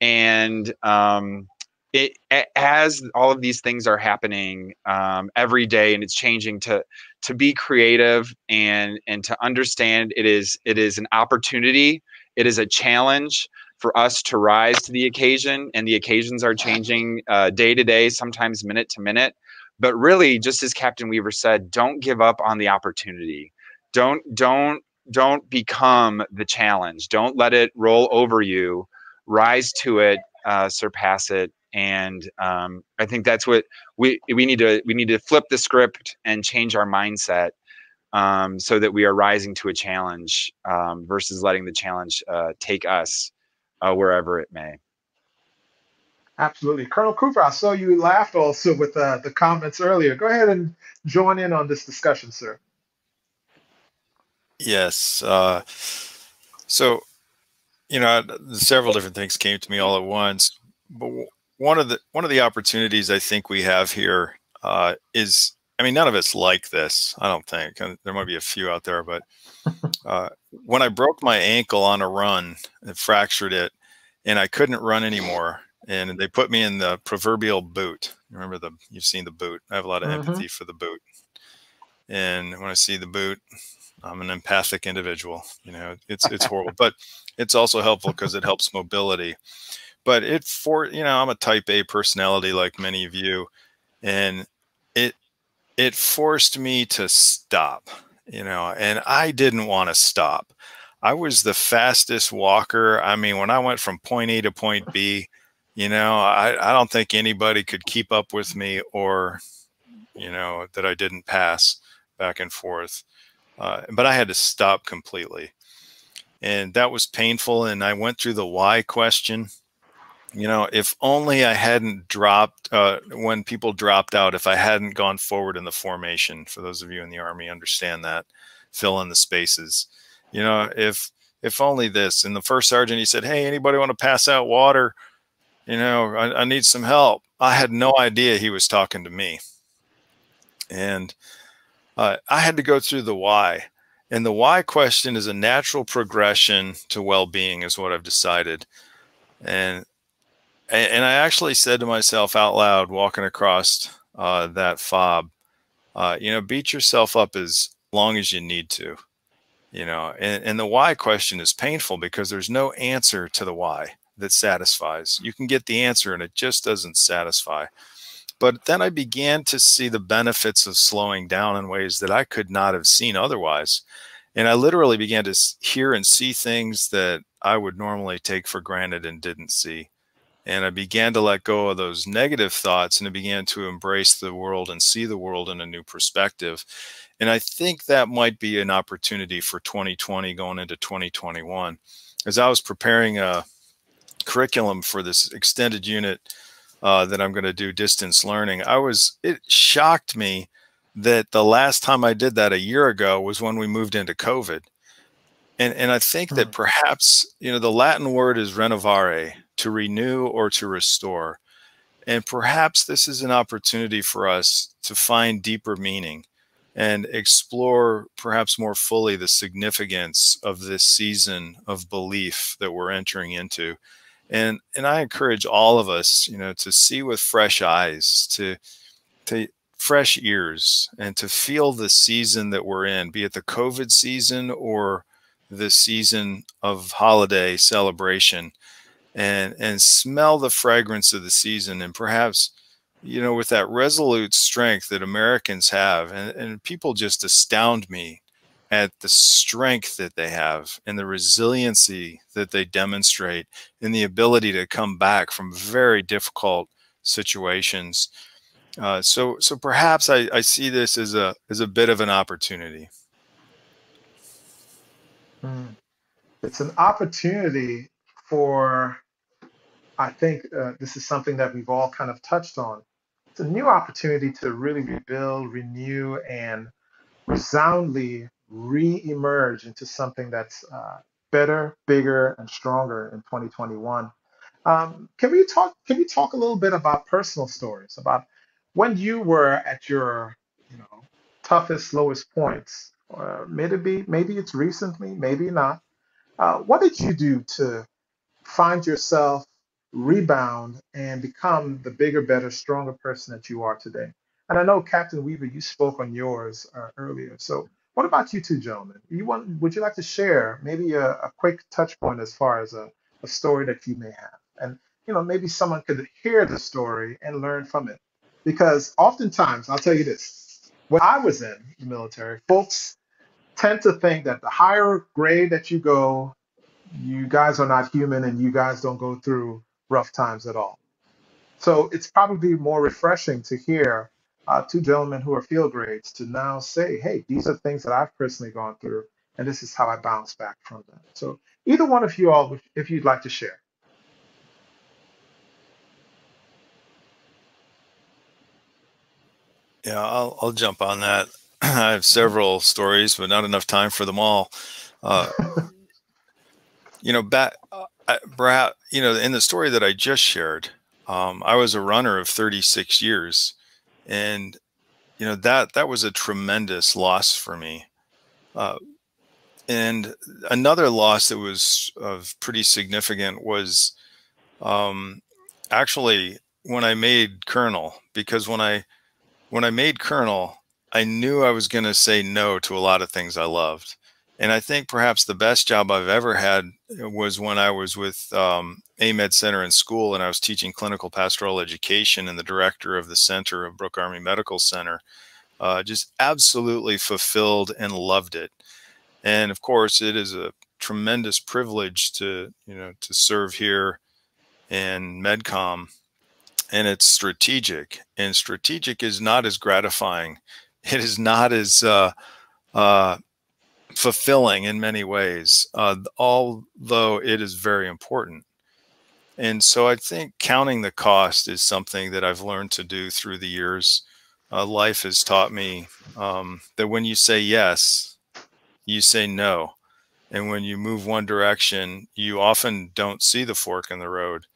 and um, it as all of these things are happening um, every day and it's changing to to be creative and and to understand it is it is an opportunity it is a challenge for us to rise to the occasion and the occasions are changing uh, day to day sometimes minute to minute. But really just as captain weaver said don't give up on the opportunity. Don't don't don't become the challenge. Don't let it roll over you. Rise to it uh, surpass it and um, I think that's what we we need to we need to flip the script and change our mindset um, so that we are rising to a challenge um, versus letting the challenge uh, take us uh, wherever it may. Absolutely, Colonel Cooper. I saw you laughed also with uh, the comments earlier. Go ahead and join in on this discussion, sir. Yes. Uh, so, you know, several different things came to me all at once. But one of the one of the opportunities I think we have here uh, is, I mean, none of us like this. I don't think there might be a few out there, but [LAUGHS] uh, when I broke my ankle on a run and fractured it, and I couldn't run anymore, and they put me in the proverbial boot. Remember the you've seen the boot. I have a lot of mm-hmm. empathy for the boot, and when I see the boot, I'm an empathic individual. You know, it's it's horrible, but it's also helpful because it helps mobility but it for you know i'm a type a personality like many of you and it it forced me to stop you know and i didn't want to stop. I was the fastest walker. I mean when i went from point a to point b you know i, I don't think anybody could keep up with me or you know that i didn't pass back and forth uh, but i had to stop completely. And that was painful and i went through the why question you know, if only I hadn't dropped uh, when people dropped out, if I hadn't gone forward in the formation, for those of you in the Army understand that, fill in the spaces. You know, if if only this. And the first sergeant, he said, hey, anybody want to pass out water? You know, I, I need some help. I had no idea he was talking to me. And uh, I had to go through the why. And the why question is a natural progression to well-being is what I've decided. And and, and I actually said to myself out loud, walking across uh, that fob, uh, you know, beat yourself up as long as you need to, you know, and, and the why question is painful because there's no answer to the why that satisfies. You can get the answer and it just doesn't satisfy. But then I began to see the benefits of slowing down in ways that I could not have seen otherwise. And I literally began to hear and see things that I would normally take for granted and didn't see. And I began to let go of those negative thoughts and I began to embrace the world and see the world in a new perspective. And I think that might be an opportunity for 2020 going into 2021. As I was preparing a curriculum for this extended unit uh, that I'm going to do distance learning, I was, it shocked me that the last time I did that a year ago was when we moved into COVID. And, and I think that hmm. perhaps, you know, the Latin word is renovare, to renew or to restore. And perhaps this is an opportunity for us to find deeper meaning and explore perhaps more fully the significance of this season of belief that we're entering into. And and I encourage all of us, you know, to see with fresh eyes, to to fresh ears and to feel the season that we're in, be it the COVID season or the season of holiday celebration and and smell the fragrance of the season and perhaps you know with that resolute strength that Americans have and, and people just astound me at the strength that they have and the resiliency that they demonstrate and the ability to come back from very difficult situations uh, so so perhaps I, I see this as a as a bit of an opportunity Mm. It's an opportunity for, I think uh, this is something that we've all kind of touched on. It's a new opportunity to really rebuild, renew, and resoundly re-emerge into something that's uh, better, bigger, and stronger in 2021. Um, can we talk? Can we talk a little bit about personal stories about when you were at your, you know, toughest, lowest points? Uh, maybe maybe it's recently, maybe not. Uh, what did you do to find yourself rebound and become the bigger, better, stronger person that you are today? And I know Captain Weaver, you spoke on yours uh, earlier. So what about you two gentlemen? You want would you like to share maybe a, a quick touch point as far as a, a story that you may have? And you know, maybe someone could hear the story and learn from it. Because oftentimes, I'll tell you this, when I was in the military, folks tend to think that the higher grade that you go, you guys are not human and you guys don't go through rough times at all. So it's probably more refreshing to hear uh, two gentlemen who are field grades to now say, hey, these are things that I've personally gone through, and this is how I bounce back from them. So either one of you all, if you'd like to share. Yeah, I'll, I'll jump on that. [CLEARS THROAT] I have several stories, but not enough time for them all. Uh, [LAUGHS] you know, back, uh, you know, in the story that I just shared, um, I was a runner of 36 years, and you know that that was a tremendous loss for me. Uh, and another loss that was of pretty significant was um, actually when I made Colonel, because when I when I made Colonel, I knew I was going to say no to a lot of things I loved. And I think perhaps the best job I've ever had uh, was when I was with um, AMEDD Center in school and I was teaching clinical pastoral education and the director of the center of Brooke Army Medical Center. Uh, just absolutely fulfilled and loved it. And of course, it is a tremendous privilege to, you know, to serve here in MedCom and it's strategic and strategic is not as gratifying it is not as uh, uh, fulfilling in many ways, uh, although it is very important. And so I think counting the cost is something that I've learned to do through the years. Uh, life has taught me um, that when you say yes, you say no. And when you move one direction, you often don't see the fork in the road.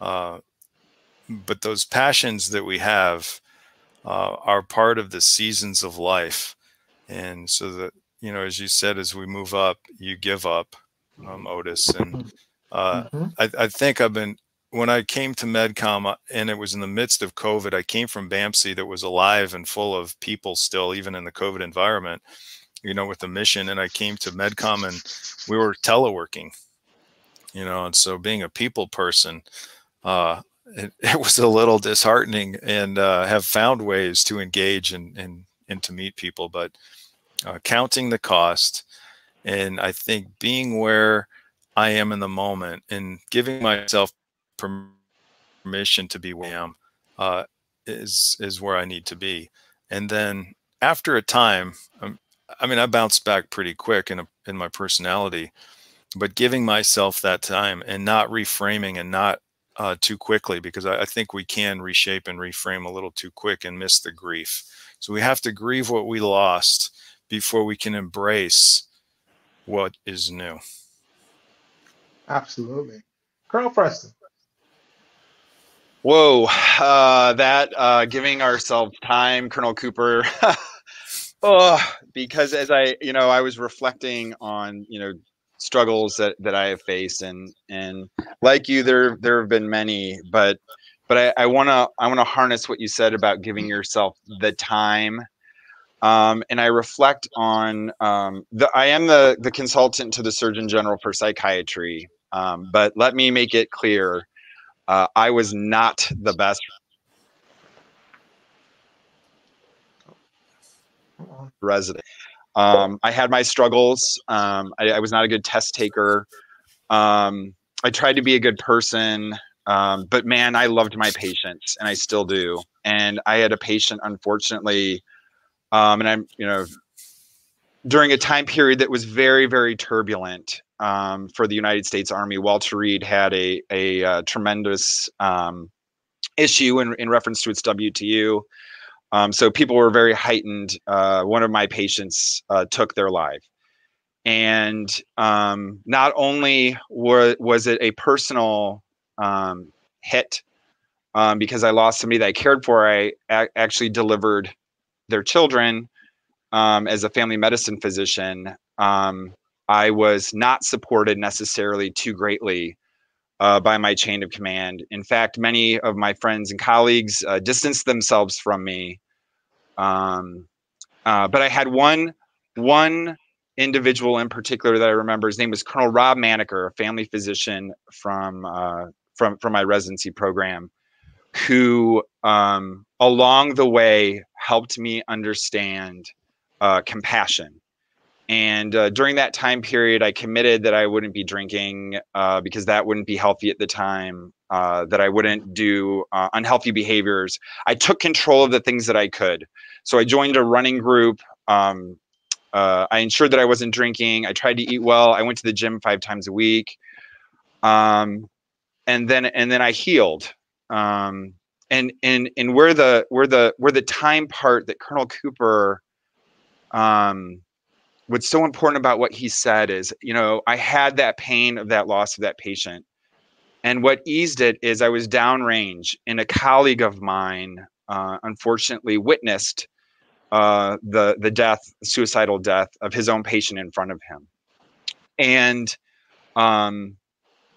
Uh, but those passions that we have uh, are part of the seasons of life. And so that, you know, as you said, as we move up, you give up, um, Otis. And uh, mm-hmm. I, I, think I've been, when I came to MedCom uh, and it was in the midst of COVID, I came from BAMC that was alive and full of people still, even in the COVID environment, you know, with the mission. And I came to MedCom and we were teleworking, you know, and so being a people person, uh, it, [LAUGHS] it was a little disheartening and uh, have found ways to engage and, and, and to meet people, but uh, counting the cost and I think being where I am in the moment and giving myself permission to be where I am uh, is is where I need to be. And then after a time, um, I mean, I bounced back pretty quick in a, in my personality. but giving myself that time and not reframing and not uh, too quickly because I, I, think we can reshape and reframe a little too quick and miss the grief. So we have to grieve what we lost before we can embrace what is new. Absolutely. Colonel Preston. Whoa, uh, that uh, giving ourselves time, Colonel Cooper. [LAUGHS] oh, because as I, you know, I was reflecting on, you know, struggles that, that I have faced, and and like you, there there have been many, but but I, I wanna I wanna harness what you said about giving yourself the time um, and I reflect on um, the. I am the the consultant to the Surgeon General for Psychiatry, um, but let me make it clear, uh, I was not the best resident. Um, I had my struggles. Um, I, I, was not a good test taker. Um, I tried to be a good person, but man, I loved my patients, and I still do. And I had a patient, unfortunately um, and I'm, you know, during a time period that was very, very turbulent um, for the United States Army. Walter Reed had a a, uh, tremendous um, issue in, in reference to its WTU. Um, so people were very heightened. Uh, one of my patients uh, took their life. And um, not only were, was it a personal um, hit um, because I lost somebody that I cared for, I actually delivered their children um, as a family medicine physician, um, I was not supported necessarily too greatly uh, by my chain of command. In fact, many of my friends and colleagues uh, distanced themselves from me. Um, uh, but I had one one individual in particular that I remember. His name was Colonel Rob Maneker, a family physician from uh, from from my residency program, who um, along the way helped me understand uh, compassion. And uh, during that time period, I committed that I wouldn't be drinking uh, because that wouldn't be healthy at the time, uh, that I wouldn't do uh, unhealthy behaviors. I took control of the things that I could. So I joined a running group. Um, uh, I ensured that I wasn't drinking. I tried to eat well. I went to the gym five times a week. Um, and then and then I healed. Um, and and and where the where the where the time part that Colonel Cooper um what's so important about what he said is you know I had that pain of that loss of that patient and what eased it is I was downrange and a colleague of mine uh, unfortunately witnessed uh, the the death suicidal death of his own patient in front of him. And um,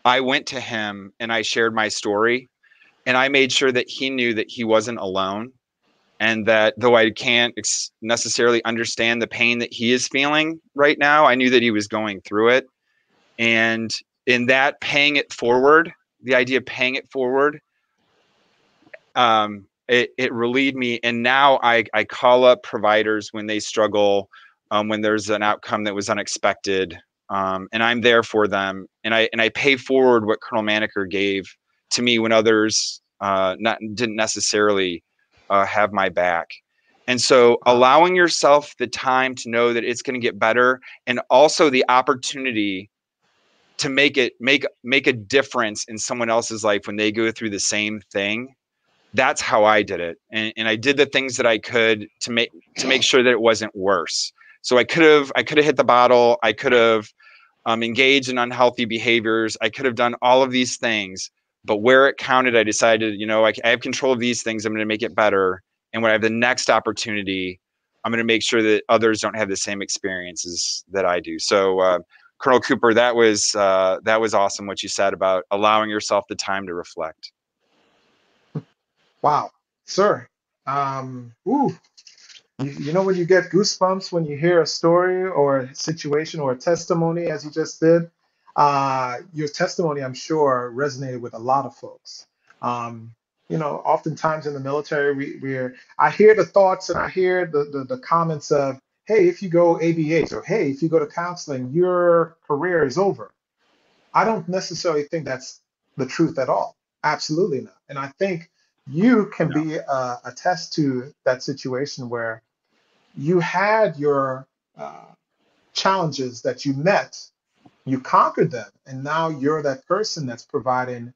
I went to him and I shared my story and I made sure that he knew that he wasn't alone and that though I can't ex- necessarily understand the pain that he is feeling right now, I knew that he was going through it. And in that paying it forward, the idea of paying it forward, um, it, it relieved me. And now I, I call up providers when they struggle, um, when there's an outcome that was unexpected. Um, and I'm there for them. And I, and I pay forward what Colonel Maneker gave to me when others uh, not didn't necessarily uh, have my back. And so allowing yourself the time to know that it's going to get better and also the opportunity to make it make make a difference in someone else's life when they go through the same thing that's how i did it. And, and i did the things that i could to make to make sure that it wasn't worse. So i could have i could have hit the bottle i could have um, engaged in unhealthy behaviors i could have done all of these things but where it counted, I decided, you know, I, I have control of these things. I'm going to make it better. And when I have the next opportunity, I'm going to make sure that others don't have the same experiences that I do. So, uh, Colonel Cooper, that was uh, that was awesome what you said about allowing yourself the time to reflect. Wow, sir. Um, ooh, you, you know when you get goosebumps when you hear a story or a situation or a testimony, as you just did uh, your testimony, I'm sure, resonated with a lot of folks. Um, you know, oftentimes in the military, we, we're I hear the thoughts and I hear the, the, the comments of, hey, if you go ABH or hey, if you go to counseling, your career is over. I don't necessarily think that's the truth at all. Absolutely not. And I think you can be a, a test to that situation where you had your uh, challenges that you met you conquered them, and now you're that person that's providing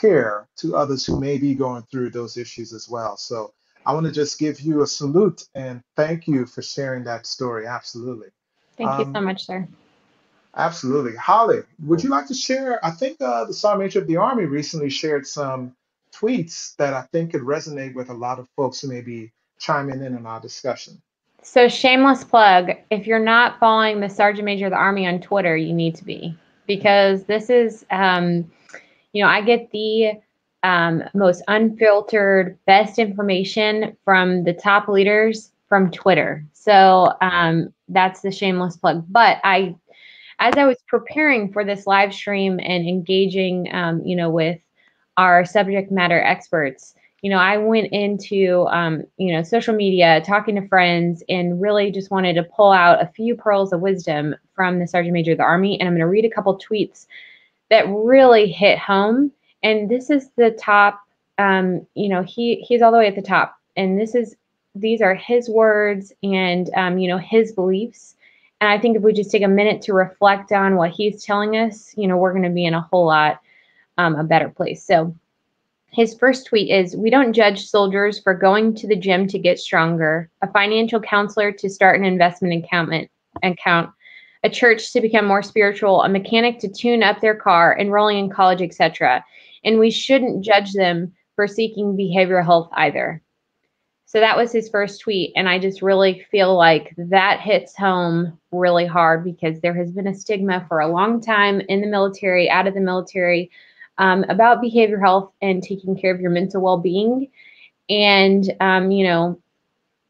care to others who may be going through those issues as well. So I want to just give you a salute and thank you for sharing that story. Absolutely. Thank you so Um, much, sir. absolutely. Holly, would you like to share? I think uh, the Sergeant Major of the Army recently shared some tweets that I think could resonate with a lot of folks who may be chiming in on our discussion. So shameless plug, if you're not following the Sergeant Major of the Army on Twitter, you need to be because this is um, you know, I get the um, most unfiltered, best information from the top leaders from Twitter. So um, that's the shameless plug. But I, as I was preparing for this live stream and engaging, um, you know, with our subject matter experts, you know, I went into, um, you know, social media, talking to friends, and really just wanted to pull out a few pearls of wisdom from the Sergeant Major of the Army. And I'm going to read a couple tweets that really hit home. And this is the top, um, you know, he he's all the way at the top. And this is these are his words and um, you know his beliefs. And I think if we just take a minute to reflect on what he's telling us, you know, we're going to be in a whole lot um, a better place. So his first tweet is We don't judge soldiers for going to the gym to get stronger, a financial counselor to start an investment account, account a church to become more spiritual, a mechanic to tune up their car, enrolling in college, etc. And we shouldn't judge them for seeking behavioral health either. So that was his first tweet. And I just really feel like that hits home really hard because there has been a stigma for a long time in the military, out of the military, um, about behavioral health and taking care of your mental well-being. And um, you know,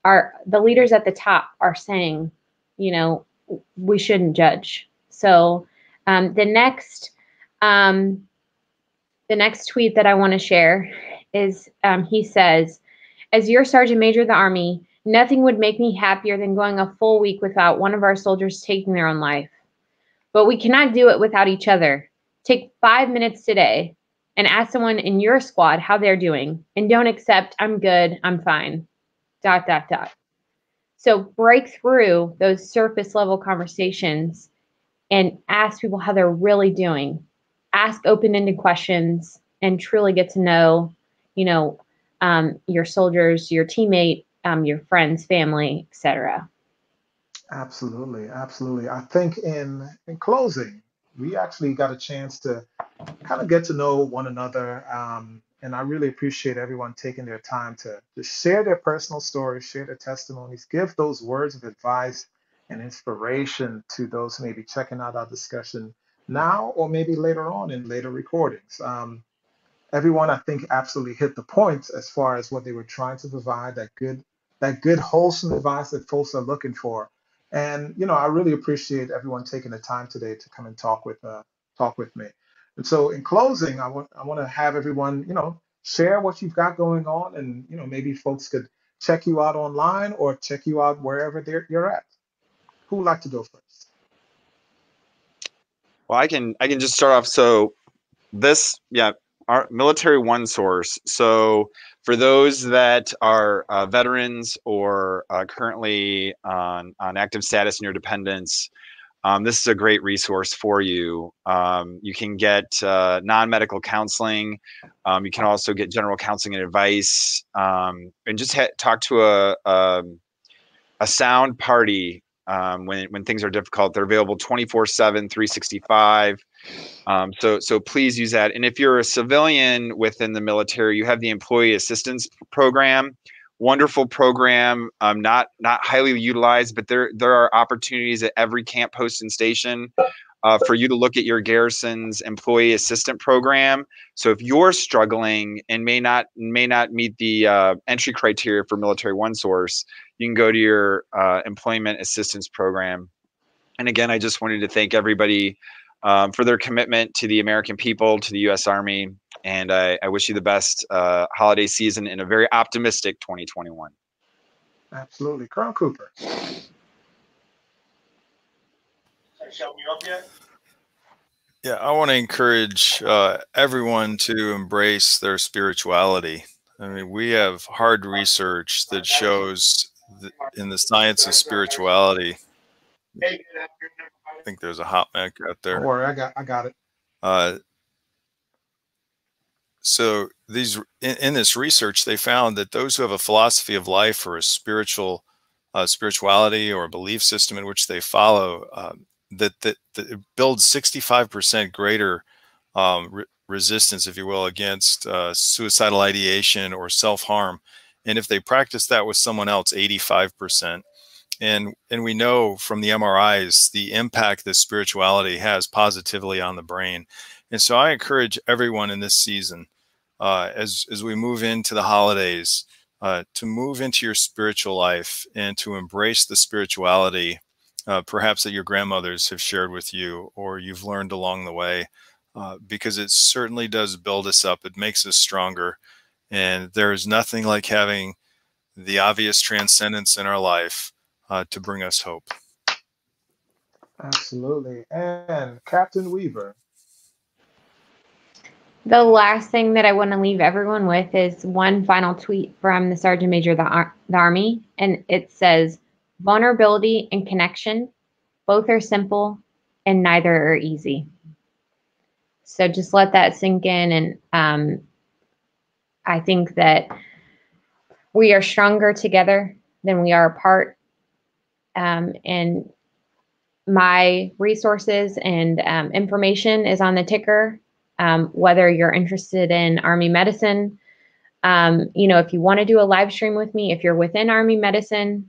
our the leaders at the top are saying, you know, we shouldn't judge. So um, the next um, the next tweet that I want to share is um, he says, as your sergeant major of the army, nothing would make me happier than going a full week without one of our soldiers taking their own life. But we cannot do it without each other. Take five minutes today and ask someone in your squad how they're doing, and don't accept I'm good, I'm fine. Dot dot dot. So break through those surface level conversations and ask people how they're really doing. Ask open-ended questions and truly get to know, you know, um, your soldiers, your teammate, um, your friends, family, etc. Absolutely, absolutely. I think in in closing, we actually got a chance to kind of get to know one another. Um, and I really appreciate everyone taking their time to, to share their personal stories, share their testimonies, give those words of advice and inspiration to those who may be checking out our discussion now or maybe later on in later recordings. Um, everyone, I think, absolutely hit the point as far as what they were trying to provide that good, that good, wholesome advice that folks are looking for. And you know, I really appreciate everyone taking the time today to come and talk with uh, talk with me. And so, in closing, I want I want to have everyone, you know, share what you've got going on, and you know, maybe folks could check you out online or check you out wherever they're, you're at. Who would like to go first? Well, I can I can just start off. So this, yeah, our military one source. So for those that are uh, veterans or uh, currently on on active status in your dependents, um, this is a great resource for you. Um, you can get uh, non-medical counseling. Um, you can also get general counseling and advice, um, and just ha- talk to a, a a sound party um, when when things are difficult. They're available 24/7, 365. Um, so so please use that. And if you're a civilian within the military, you have the Employee Assistance Program. Wonderful program, um, not not highly utilized, but there there are opportunities at every camp, post, and station uh, for you to look at your garrison's employee assistant program. So if you're struggling and may not may not meet the uh, entry criteria for Military One Source, you can go to your uh, employment assistance program. And again, I just wanted to thank everybody um, for their commitment to the American people, to the U.S. Army, and I, I wish you the best uh, holiday season in a very optimistic 2021. Absolutely, Colonel Cooper. Yeah, I want to encourage uh, everyone to embrace their spirituality. I mean, we have hard research that shows that in the science of spirituality think there's a hot mic out there. Don't worry, I got I got it. Uh, so these in, in, this research, they found that those who have a philosophy of life or a spiritual uh, spirituality or a belief system in which they follow, uh, that, that, that it builds 65% greater um, re resistance, if you will, against uh, suicidal ideation or self-harm. And if they practice that with someone else, 85%. And, and we know from the MRIs the impact that spirituality has positively on the brain. And so I encourage everyone in this season, uh, as, as we move into the holidays, uh, to move into your spiritual life and to embrace the spirituality, uh, perhaps that your grandmothers have shared with you or you've learned along the way, uh, because it certainly does build us up. It makes us stronger. And there is nothing like having the obvious transcendence in our life uh, to bring us hope. Absolutely. And Captain Weaver. The last thing that I want to leave everyone with is one final tweet from the Sergeant Major of the, Ar- the Army. And it says, Vulnerability and connection, both are simple and neither are easy. So just let that sink in. And um, I think that we are stronger together than we are apart. Um, and my resources and um, information is on the ticker. Um, whether you're interested in Army medicine, um, you know, if you want to do a live stream with me, if you're within Army medicine,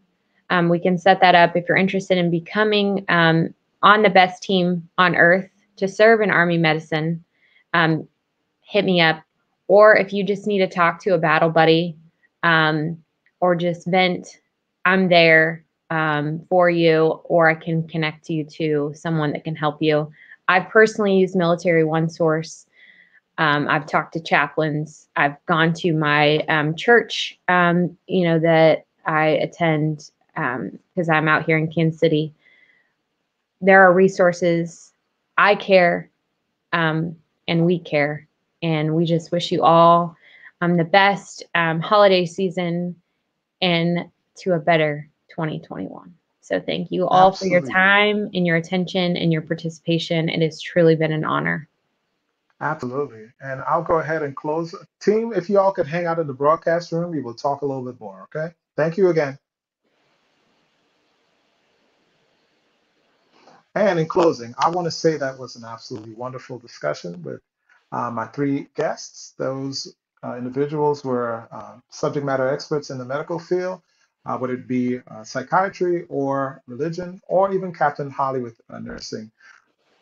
um, we can set that up. If you're interested in becoming um, on the best team on earth to serve in Army medicine, hit me up. Or if you just need to talk to a battle buddy or just vent, I'm there um, for you, or I can connect you to someone that can help you. I've personally used Military OneSource. Um, I've talked to chaplains. I've gone to my um, church, um, you know, that I attend because um, I'm out here in Kansas City. There are resources. I care, um, and we care, and we just wish you all um, the best holiday season and to a better 2021. So thank you all Absolutely. for your time and your attention and your participation. It has truly been an honor. Absolutely. And I'll go ahead and close. Team, if you all could hang out in the broadcast room, we will talk a little bit more. Okay. Thank you again. And in closing, I want to say that was an absolutely wonderful discussion with uh, my three guests. Those uh, individuals were uh, subject matter experts in the medical field, uh, whether it be uh, psychiatry or religion, or even Captain Holly with uh, nursing.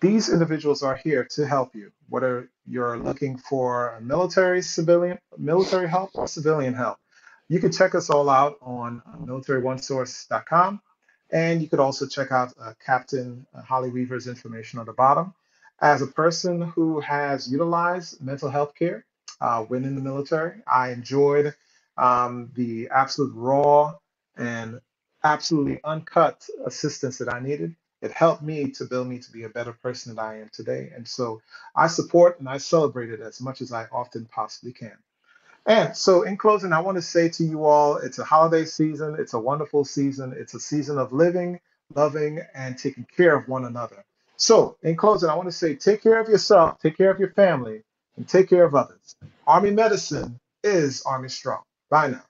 These individuals are here to help you, whether you're looking for military, civilian, military help or civilian help. You can check us all out on militaryonesource.com and you could also check out uh, Captain Holly Weaver's information on the bottom. As a person who has utilized mental health care uh, when in the military, I enjoyed um, the absolute raw and absolutely uncut assistance that I needed. It helped me to build me to be a better person than I am today. And so I support and I celebrate it as much as I often possibly can. And so, in closing, I want to say to you all it's a holiday season, it's a wonderful season, it's a season of living, loving, and taking care of one another. So, in closing, I want to say take care of yourself, take care of your family, and take care of others. Army medicine is Army strong. Bye now.